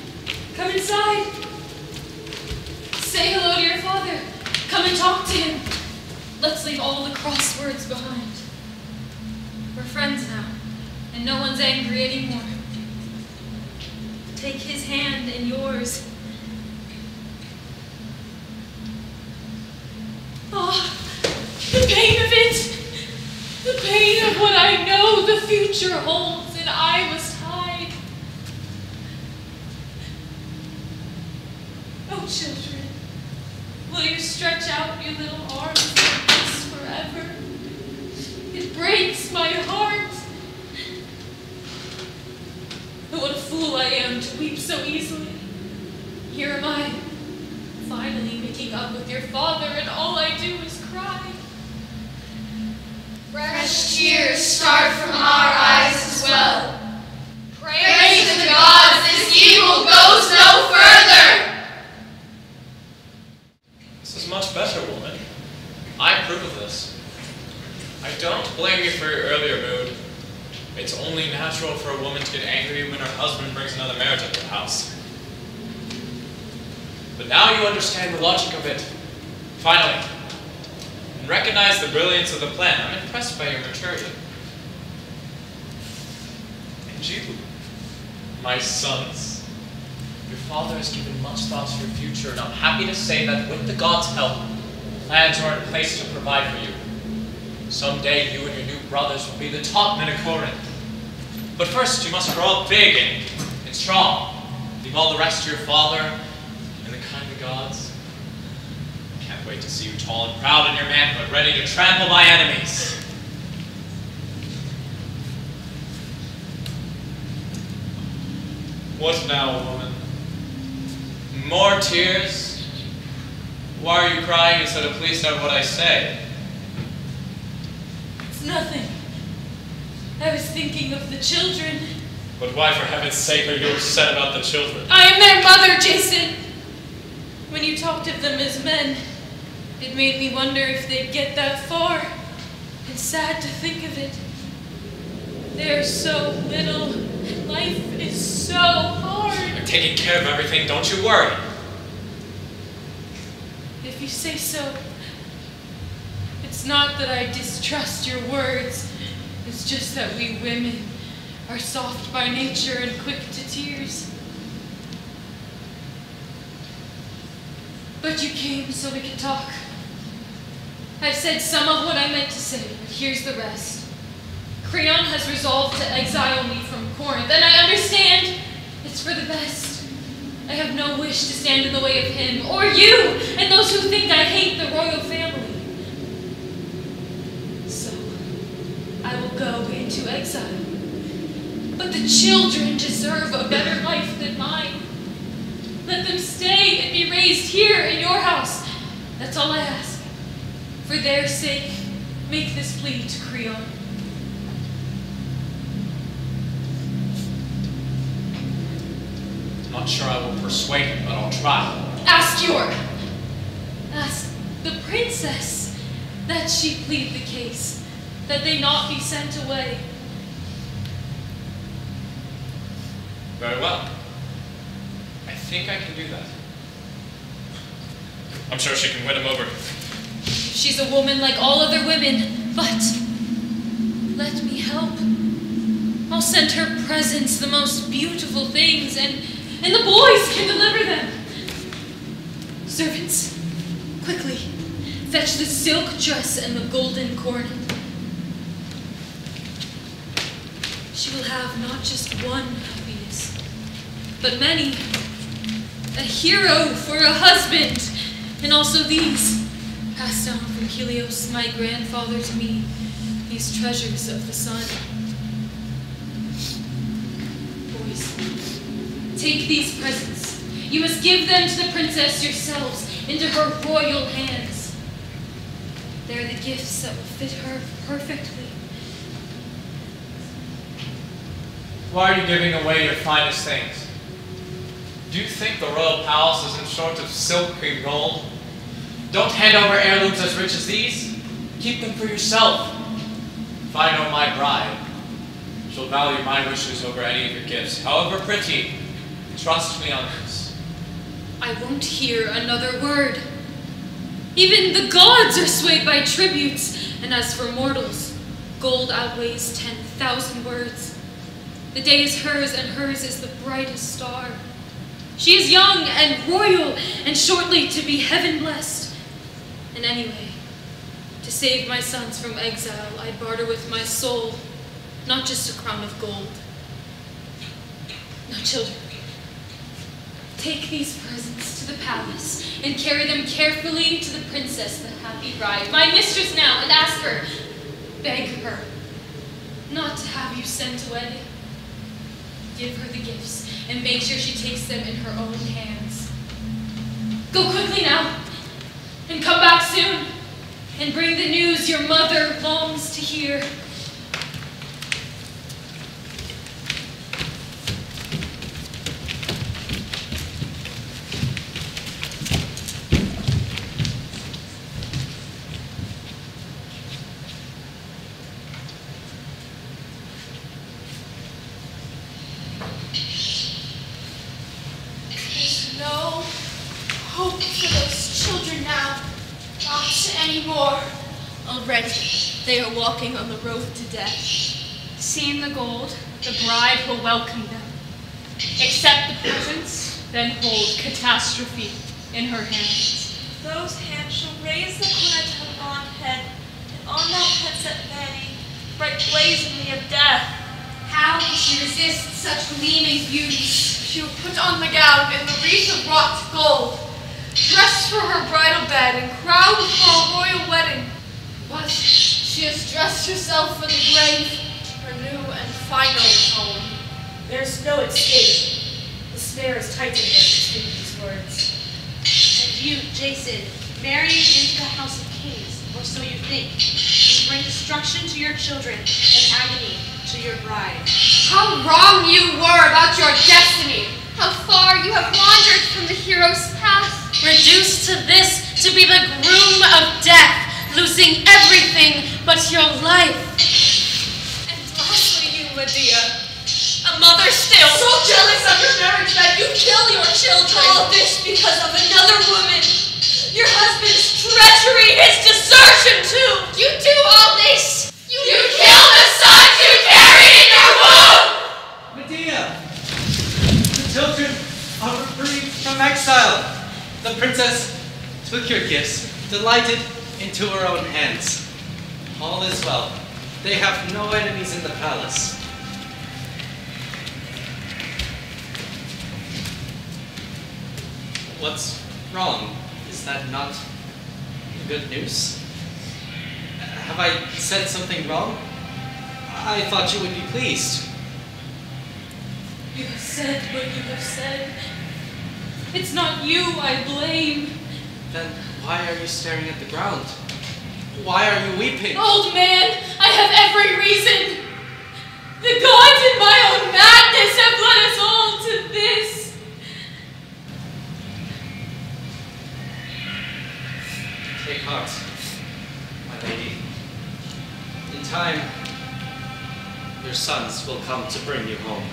Speaker 4: come inside. Say hello to your father. Come and talk to him. Let's leave all the crosswords behind. We're friends now, and no one's angry anymore. Take his hand in yours. Oh, the pain of it! The pain of what I know the future holds, and I must hide. Oh, children, will you stretch out your little arms like this forever? It breaks my heart. But what a fool I am to weep so easily. Here am I, finally making up with your father, and all I do is cry.
Speaker 12: Fresh tears start from our eyes as well. Pray to the gods this evil goes no further.
Speaker 3: This is much better, woman. I approve of this. I don't blame you for your earlier mood. It's only natural for a woman to get angry when her husband brings another marriage into the house. But now you understand the logic of it. Finally, and recognize the brilliance of the plan. I'm impressed by your maturity. And you, my sons, your father has given much thought to your future, and I'm happy to say that with the gods' help, plans are in place to provide for you. Someday you and your new brothers will be the top men of Corinth. But first you must grow up big and, and strong. Leave all the rest to your father and the kindly gods. I can't wait to see you tall and proud in your manhood, ready to trample my enemies. What now, woman? More tears? Why are you crying instead of pleased at what I say?
Speaker 4: It's nothing. I was thinking of the children.
Speaker 3: But why, for heaven's sake, are you upset about the children?
Speaker 4: I am their mother, Jason. When you talked of them as men, it made me wonder if they'd get that far. And sad to think of it. They're so little. Life is so hard.
Speaker 3: I'm taking care of everything, don't you worry.
Speaker 4: If you say so. It's not that I distrust your words. It's just that we women are soft by nature and quick to tears. But you came so we could talk. I've said some of what I meant to say, but here's the rest. Creon has resolved to exile me from Corinth, and I understand it's for the best. I have no wish to stand in the way of him, or you, and those who think I hate the royal family. So, I will go into exile. But the children deserve a better life than mine. Let them stay and be raised here in your house. That's all I ask. For their sake, make this plea to Creon.
Speaker 3: Not sure I will persuade him, but I'll try.
Speaker 4: Ask York. Ask the princess that she plead the case, that they not be sent away.
Speaker 3: Very well. I think I can do that. I'm sure she can win him over.
Speaker 4: She's a woman like all other women, but let me help. I'll send her presents, the most beautiful things, and, and the boys can deliver them. Servants, quickly, fetch the silk dress and the golden coronet. She will have not just one happiness, but many. A hero for a husband, and also these, passed down from Helios, my grandfather, to me, these treasures of the sun. Boys, take these presents. You must give them to the princess yourselves, into her royal hands. They're the gifts that will fit her perfectly.
Speaker 3: Why are you giving away your finest things? Do you think the royal palace is in short of silk and gold? Don't hand over heirlooms as rich as these. Keep them for yourself. If I know my bride, she'll value my wishes over any of your gifts, however pretty. Trust me on this.
Speaker 4: I won't hear another word. Even the gods are swayed by tributes, and as for mortals, gold outweighs 10,000 words. The day is hers, and hers is the brightest star. She is young and royal, and shortly to be heaven blessed. And anyway, to save my sons from exile, I barter with my soul, not just a crown of gold. Now, children, take these presents to the palace and carry them carefully to the princess, the happy bride, my mistress now, and ask her, beg her, not to have you sent away. Give her the gifts and make sure she takes them in her own hands. Go quickly now and come back soon and bring the news your mother longs to hear.
Speaker 7: There's no hope for those children now. Not anymore.
Speaker 1: Already, they are walking on the road to death.
Speaker 4: Seeing the gold, the bride will welcome them. Accept the presents, then hold catastrophe in her hands.
Speaker 1: Those hands shall raise the coronet to her blonde head, and on that head set Fanny, bright blazingly of death.
Speaker 7: How will she resist such gleaming beauties? She will put on the gown and the wreath of wrought gold, dress for her bridal bed, and crown for a royal wedding. But she has dressed herself for the grave, her new and final home.
Speaker 1: There's no escape. The snare is tightened as you speak these words.
Speaker 13: And you, Jason, marrying into the house of kings, or so you think, will bring destruction to your children and agony to your bride.
Speaker 7: How wrong you were about your destiny! How far you have wandered from the hero's path!
Speaker 1: Reduced to this, to be the groom of death, losing everything but your life.
Speaker 7: And lastly, you, Medea, a mother still. So jealous of your marriage that you kill your children. All this because of another woman. Your husband's treachery, his desertion too. You do all this. You, you kill the sons you carried in your womb.
Speaker 2: Medea! The children are reprieved from exile. The princess took your gifts, delighted into her own hands. All is well. They have no enemies in the palace. What's wrong? Is that not good news? Have I said something wrong? I thought you would be pleased.
Speaker 4: You have said what you have said. It's not you I blame.
Speaker 2: Then why are you staring at the ground? Why are you weeping?
Speaker 4: Old man, I have every reason. The gods in my own madness have led us all to this.
Speaker 2: Take heart, my lady. In time, your sons will come to bring you home.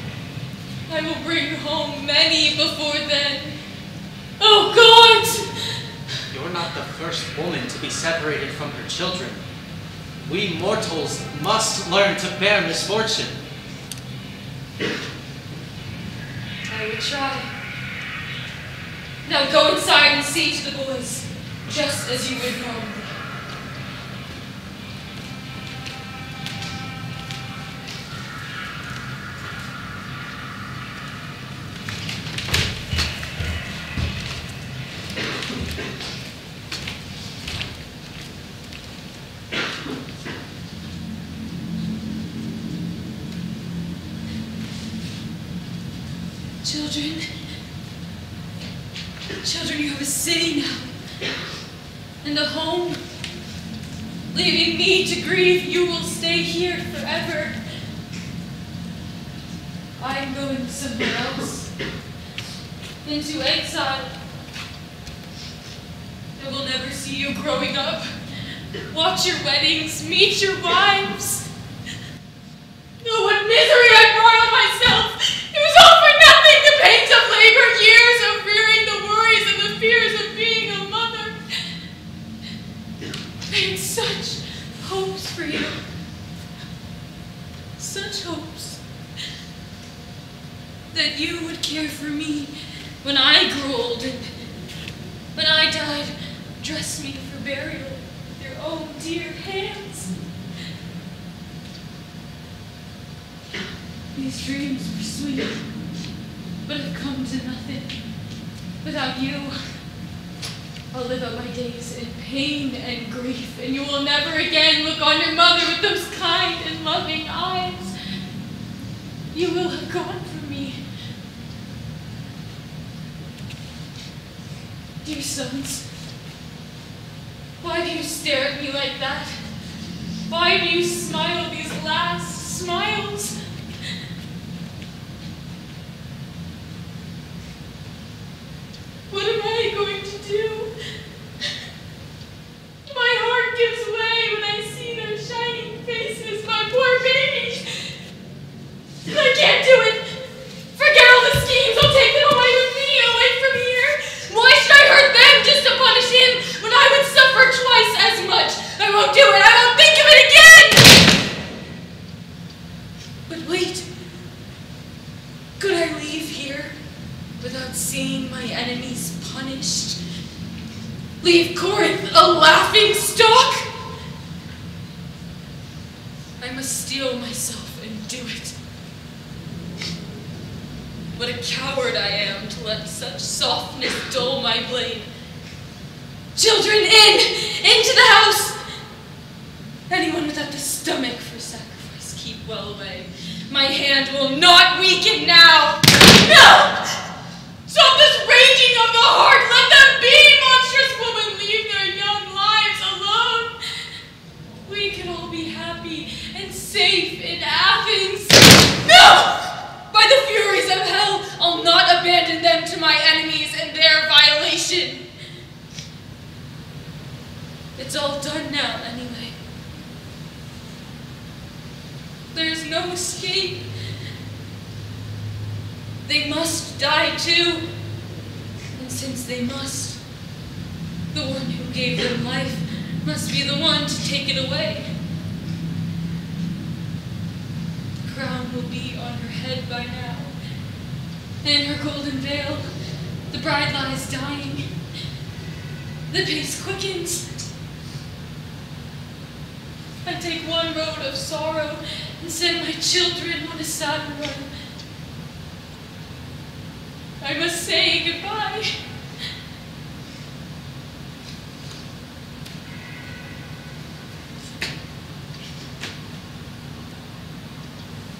Speaker 4: I will bring home many before then. Oh God!
Speaker 2: You're not the first woman to be separated from her children. We mortals must learn to bear misfortune.
Speaker 4: I will try. Now go inside and see to the boys, just as you would. Children, children, you have a city now, and a home. Leaving me to grieve, you will stay here forever. I'm going somewhere else, into exile. I will never see you growing up. Watch your weddings, meet your wives. Oh, what misery I brought on myself! It was all for nothing, the pains of labor, years of rearing, the worries and the fears of being a mother. I had such hopes for you. Such hopes. That you would care for me when I grew old and when I died, dress me for burial with your own dear hands. These dreams were sweet, but have come to nothing. Without you, I'll live out my days in pain and grief, and you will never again look on your mother with those kind and loving eyes. You will have gone from me. Dear sons, why do you stare at me like that? Why do you smile these last smiles? What am I going to do?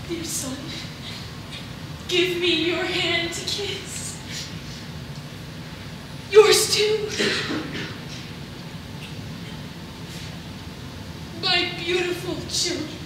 Speaker 4: Dear son, give me your hand to kiss. yours too. My beautiful children.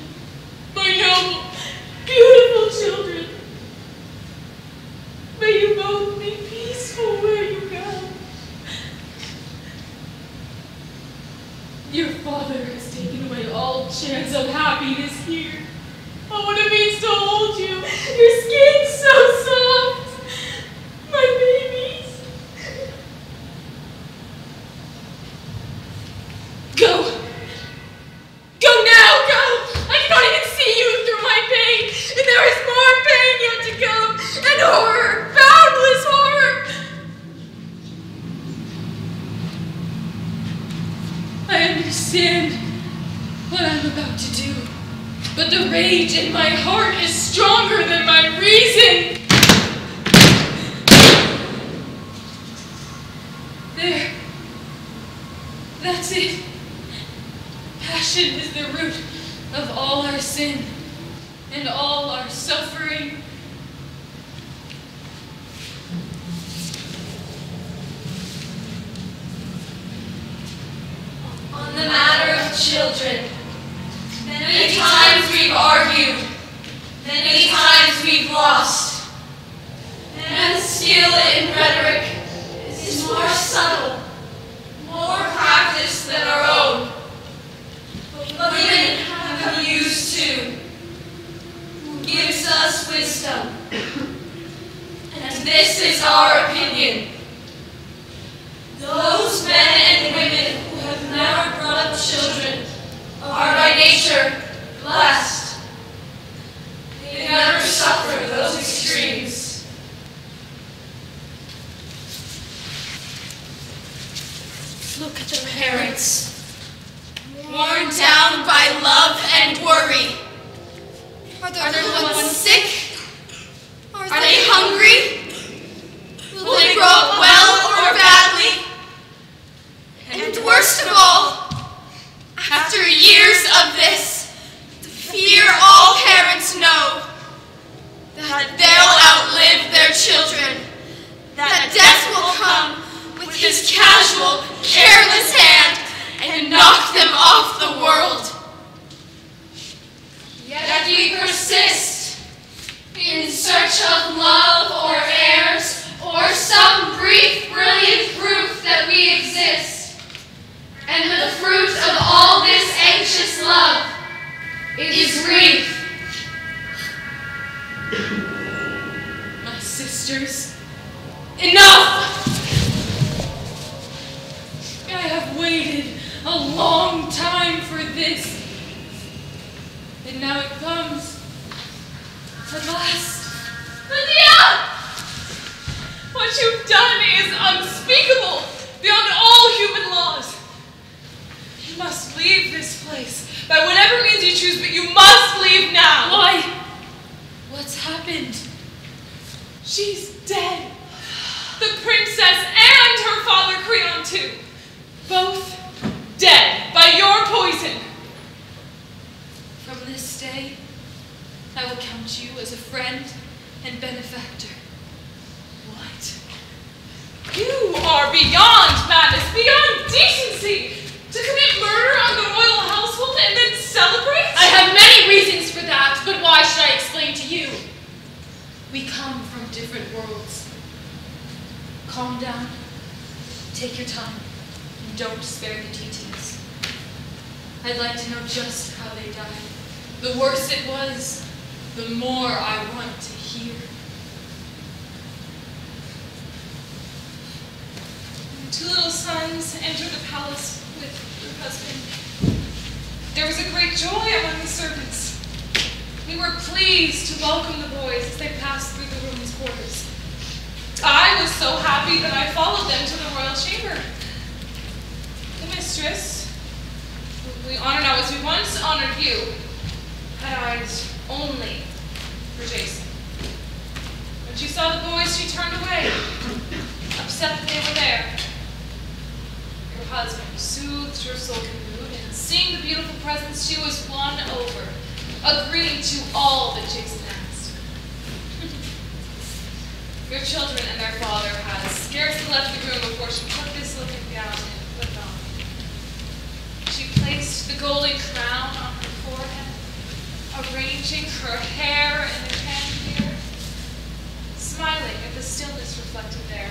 Speaker 4: What you've done is unspeakable, beyond all human laws. You must leave this place, by whatever means you choose, but you must leave now. Why? What's happened? She's dead. The princess and her father Creon too. Both dead by your poison. From this day, I will count you as a friend and benefactor. You are beyond madness, beyond decency, to commit murder on the royal household and then celebrate?
Speaker 14: I have many reasons for that, but why should I explain to you? We come from different worlds. Calm down. Take your time. And don't spare the details. I'd like to know just how they died. The worse it was, the more I want to hear.
Speaker 7: Two little sons entered the palace with their husband. There was a great joy among the servants. We were pleased to welcome the boys as they passed through the women's quarters. I was so happy that I followed them to the royal chamber. The mistress, we honor now as we once honored you, had eyes only for Jason. When she saw the boys, she turned away, upset that they were there. Husband soothed her sulky mood, and seeing the beautiful presence, she was won over, agreeing to all that Jason asked. Your children and their father had scarcely left the room before she took this looking gown and put it on. She placed the golden crown on her forehead, arranging her hair in a chandelier, smiling at the stillness reflected there.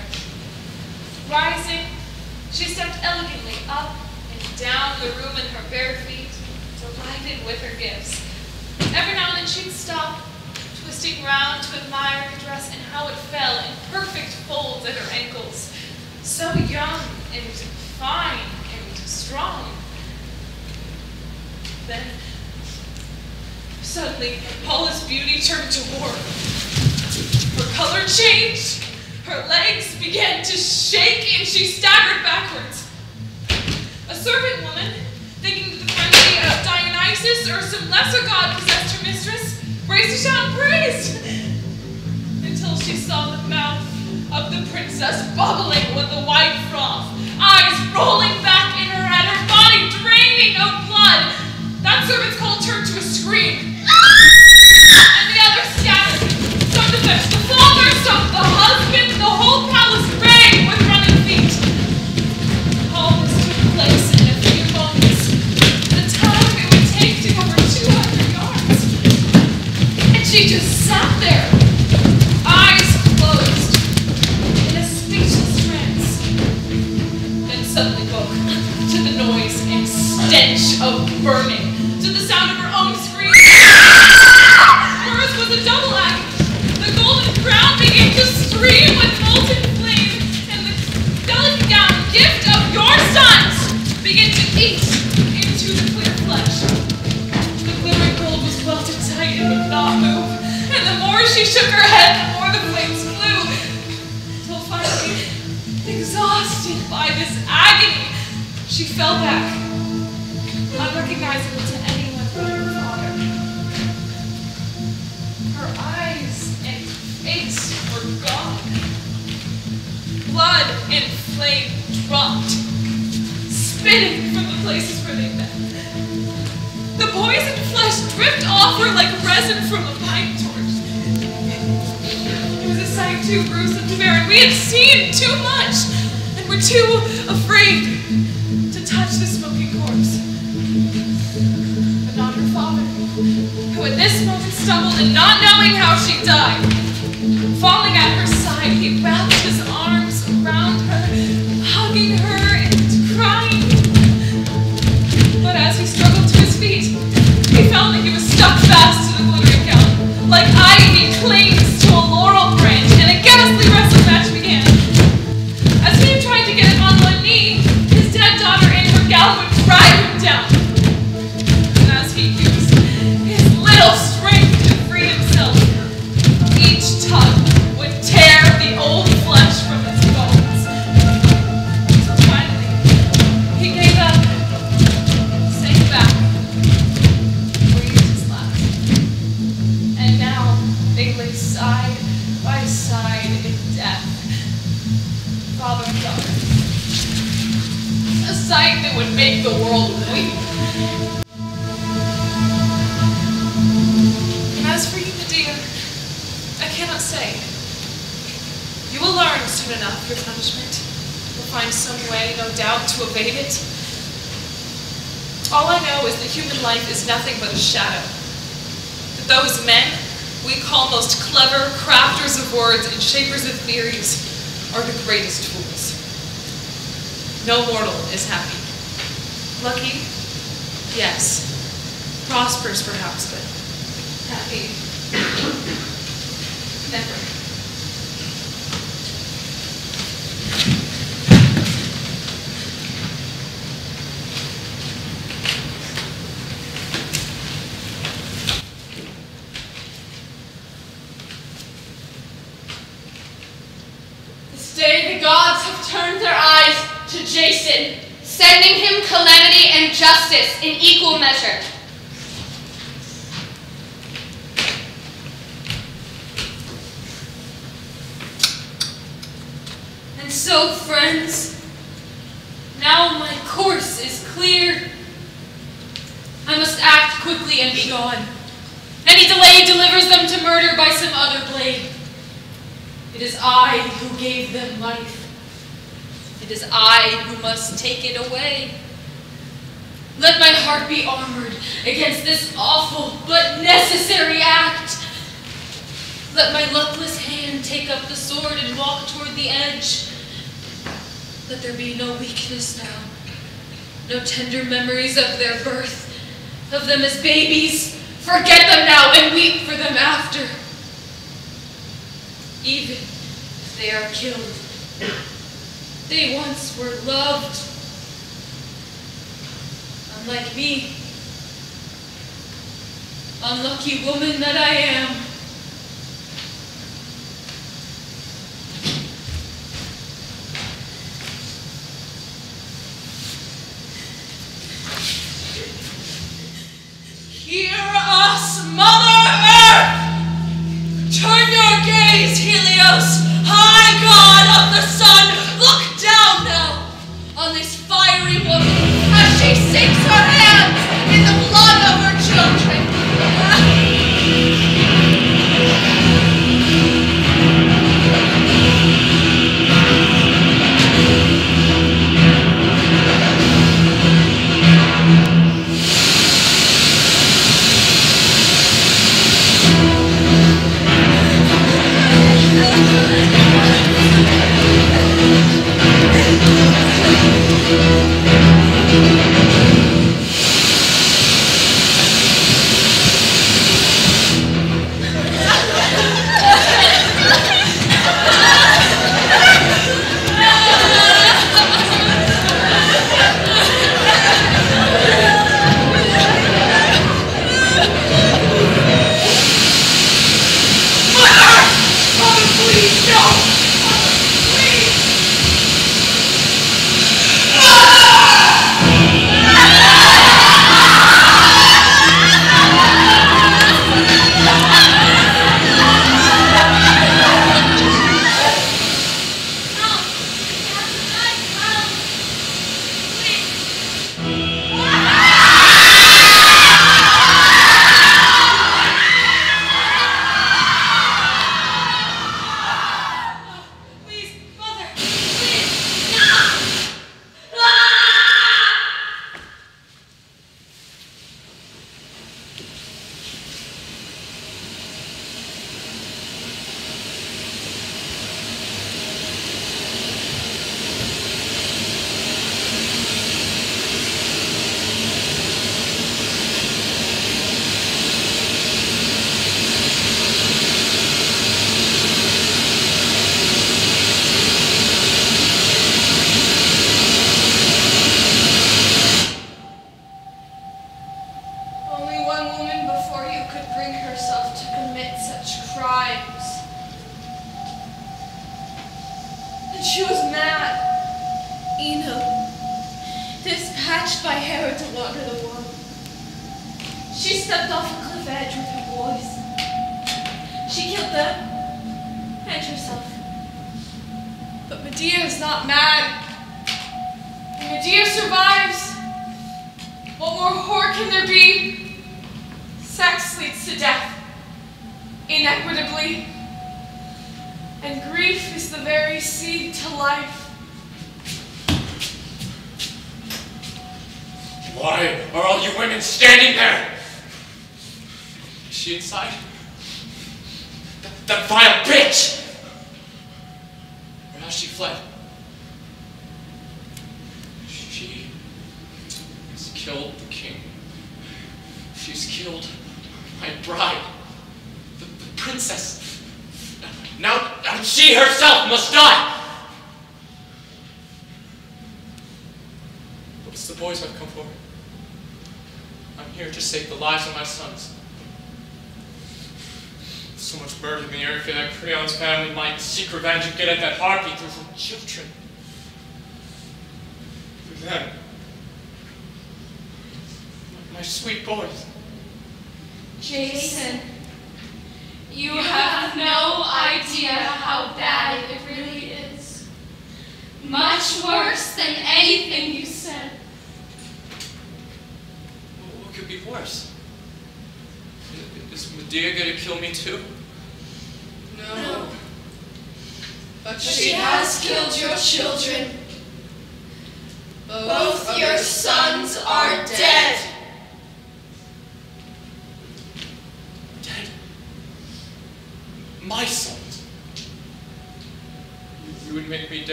Speaker 7: Rising, she stepped elegantly up and down the room in her bare feet, delighted with her gifts. Every now and then she'd stop, twisting round to admire her dress and how it fell in perfect folds at her ankles. So young and fine and strong. Then, suddenly, Paula's beauty turned to war. Her color changed, her legs began to shake, and she staggered backwards. A servant woman, thinking that the frenzy of uh, Dionysus or some lesser god possessed her mistress, raised a shout of praise until she saw the mouth of the princess bubbling with the white froth, eyes rolling back in her head, her body draining of blood. That servant's call turned to a scream. And the others scattered. Some to the the husband, the whole palace rang with running feet. All this took place in a few moments. The time it would take to cover 200 yards. And she just sat there, so,
Speaker 15: friends, now my course is clear. I must act quickly and be gone. Any delay delivers them to murder by some other blade.
Speaker 4: It is I who gave them life. It is I who must take it away. Let my heart be armored against this awful but necessary act. Let my luckless hand take up the sword and walk toward the edge. Let there be no weakness now, no tender memories of their birth, of them as babies. Forget them now and weep for them after. Even if they are killed, they once were loved. Unlike me, unlucky woman that I am.
Speaker 1: High god of the sun. Look down now on this fiery woman as she sinks her hands in the blood of her children.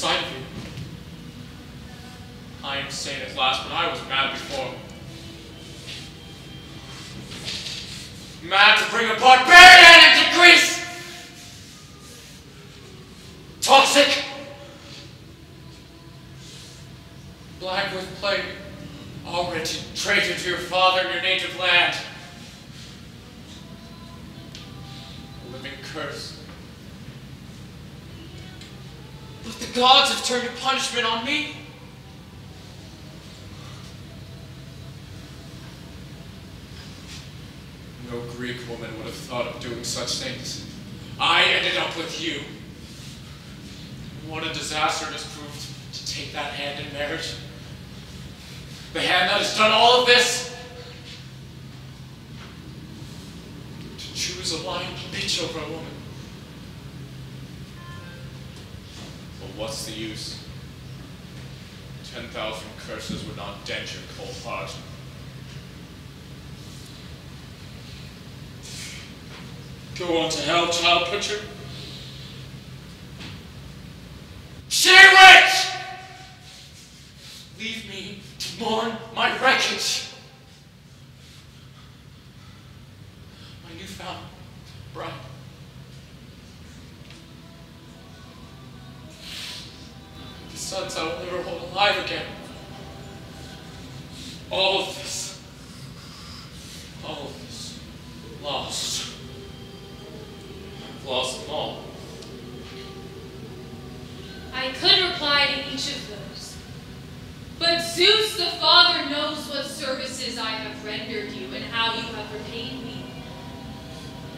Speaker 3: excited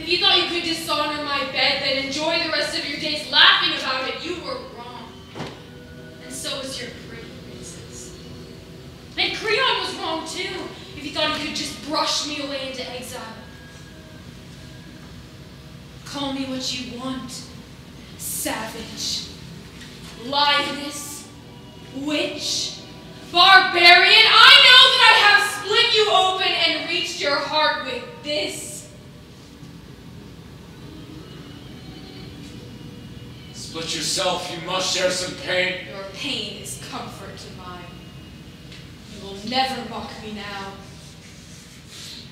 Speaker 3: If you thought you could dishonor my bed, then enjoy the rest of your days laughing about it, you were wrong. And so was your pretty princess. And Creon was wrong too, if he thought he could just brush me away into exile. Call me what you want. Savage. Lioness. Witch. Barbarian. I
Speaker 4: know that I have split you open and reached your heart with this.
Speaker 3: Split yourself, you must share some pain.
Speaker 4: Your pain is comfort to mine. You will never mock me now.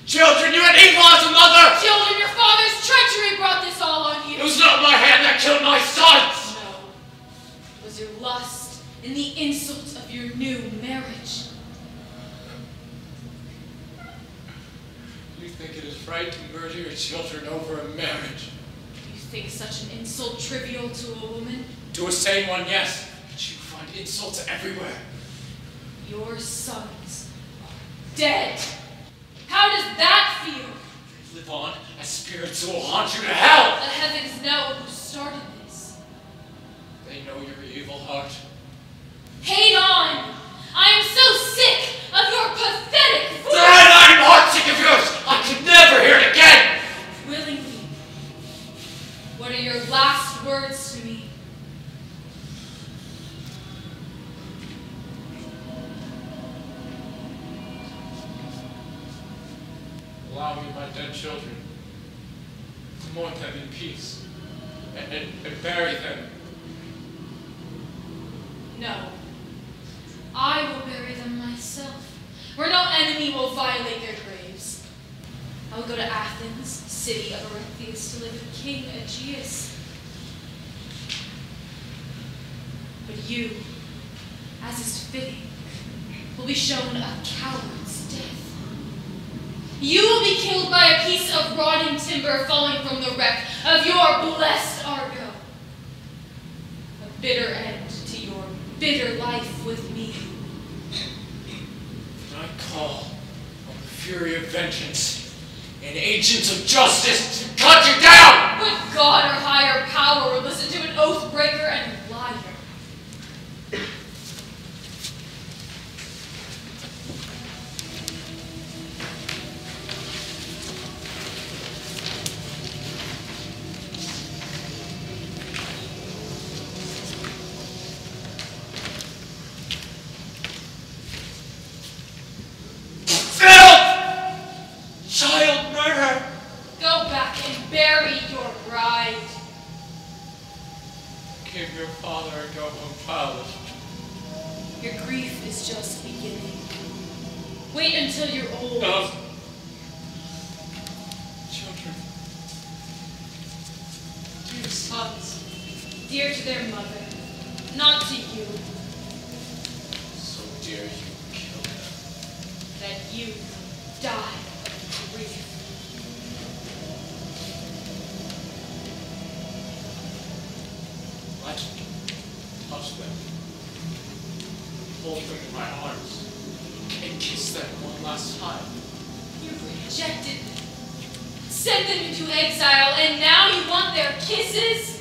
Speaker 3: Children, you had evil as a mother!
Speaker 4: Children, your father's treachery brought this all on you.
Speaker 3: It was not my hand that killed my sons!
Speaker 4: No. It was your lust and the insult of your new marriage.
Speaker 3: You think it is right to murder your children over a marriage?
Speaker 4: Think such an insult trivial to a woman?
Speaker 3: To a sane one, yes. But you find insults everywhere.
Speaker 4: Your sons are dead. How does that feel?
Speaker 3: They live on as spirits who will haunt you to hell!
Speaker 4: The heavens know who started this.
Speaker 3: They know your evil heart.
Speaker 4: Hate on! I am so sick of your pathetic
Speaker 3: Then I'm heartsick of yours! I could never hear it again!
Speaker 4: willingly. What are your last words to me?
Speaker 3: Allow me my dead children to mourn them in peace and, and, and bury them.
Speaker 4: No. I will bury them myself, where no enemy will violate their graves. I will go to Athens, city of Erechtheus, to live with King Aegeus. But you, as is fitting, will be shown a coward's death. You will be killed by a piece of rotting timber falling from the wreck of your blessed Argo. A bitter end to your bitter life with me.
Speaker 3: I call on the fury of vengeance and agents of justice to cut you down!
Speaker 4: Would God or higher power listen to an oath breaker and
Speaker 3: sons.
Speaker 4: Dear to their mother, not to you,
Speaker 3: So dear you killed them.
Speaker 4: that you die of grief.
Speaker 3: Me touch them. Hold them in my arms. And kiss them one last time.
Speaker 4: Sent them into exile, and now you want their kisses?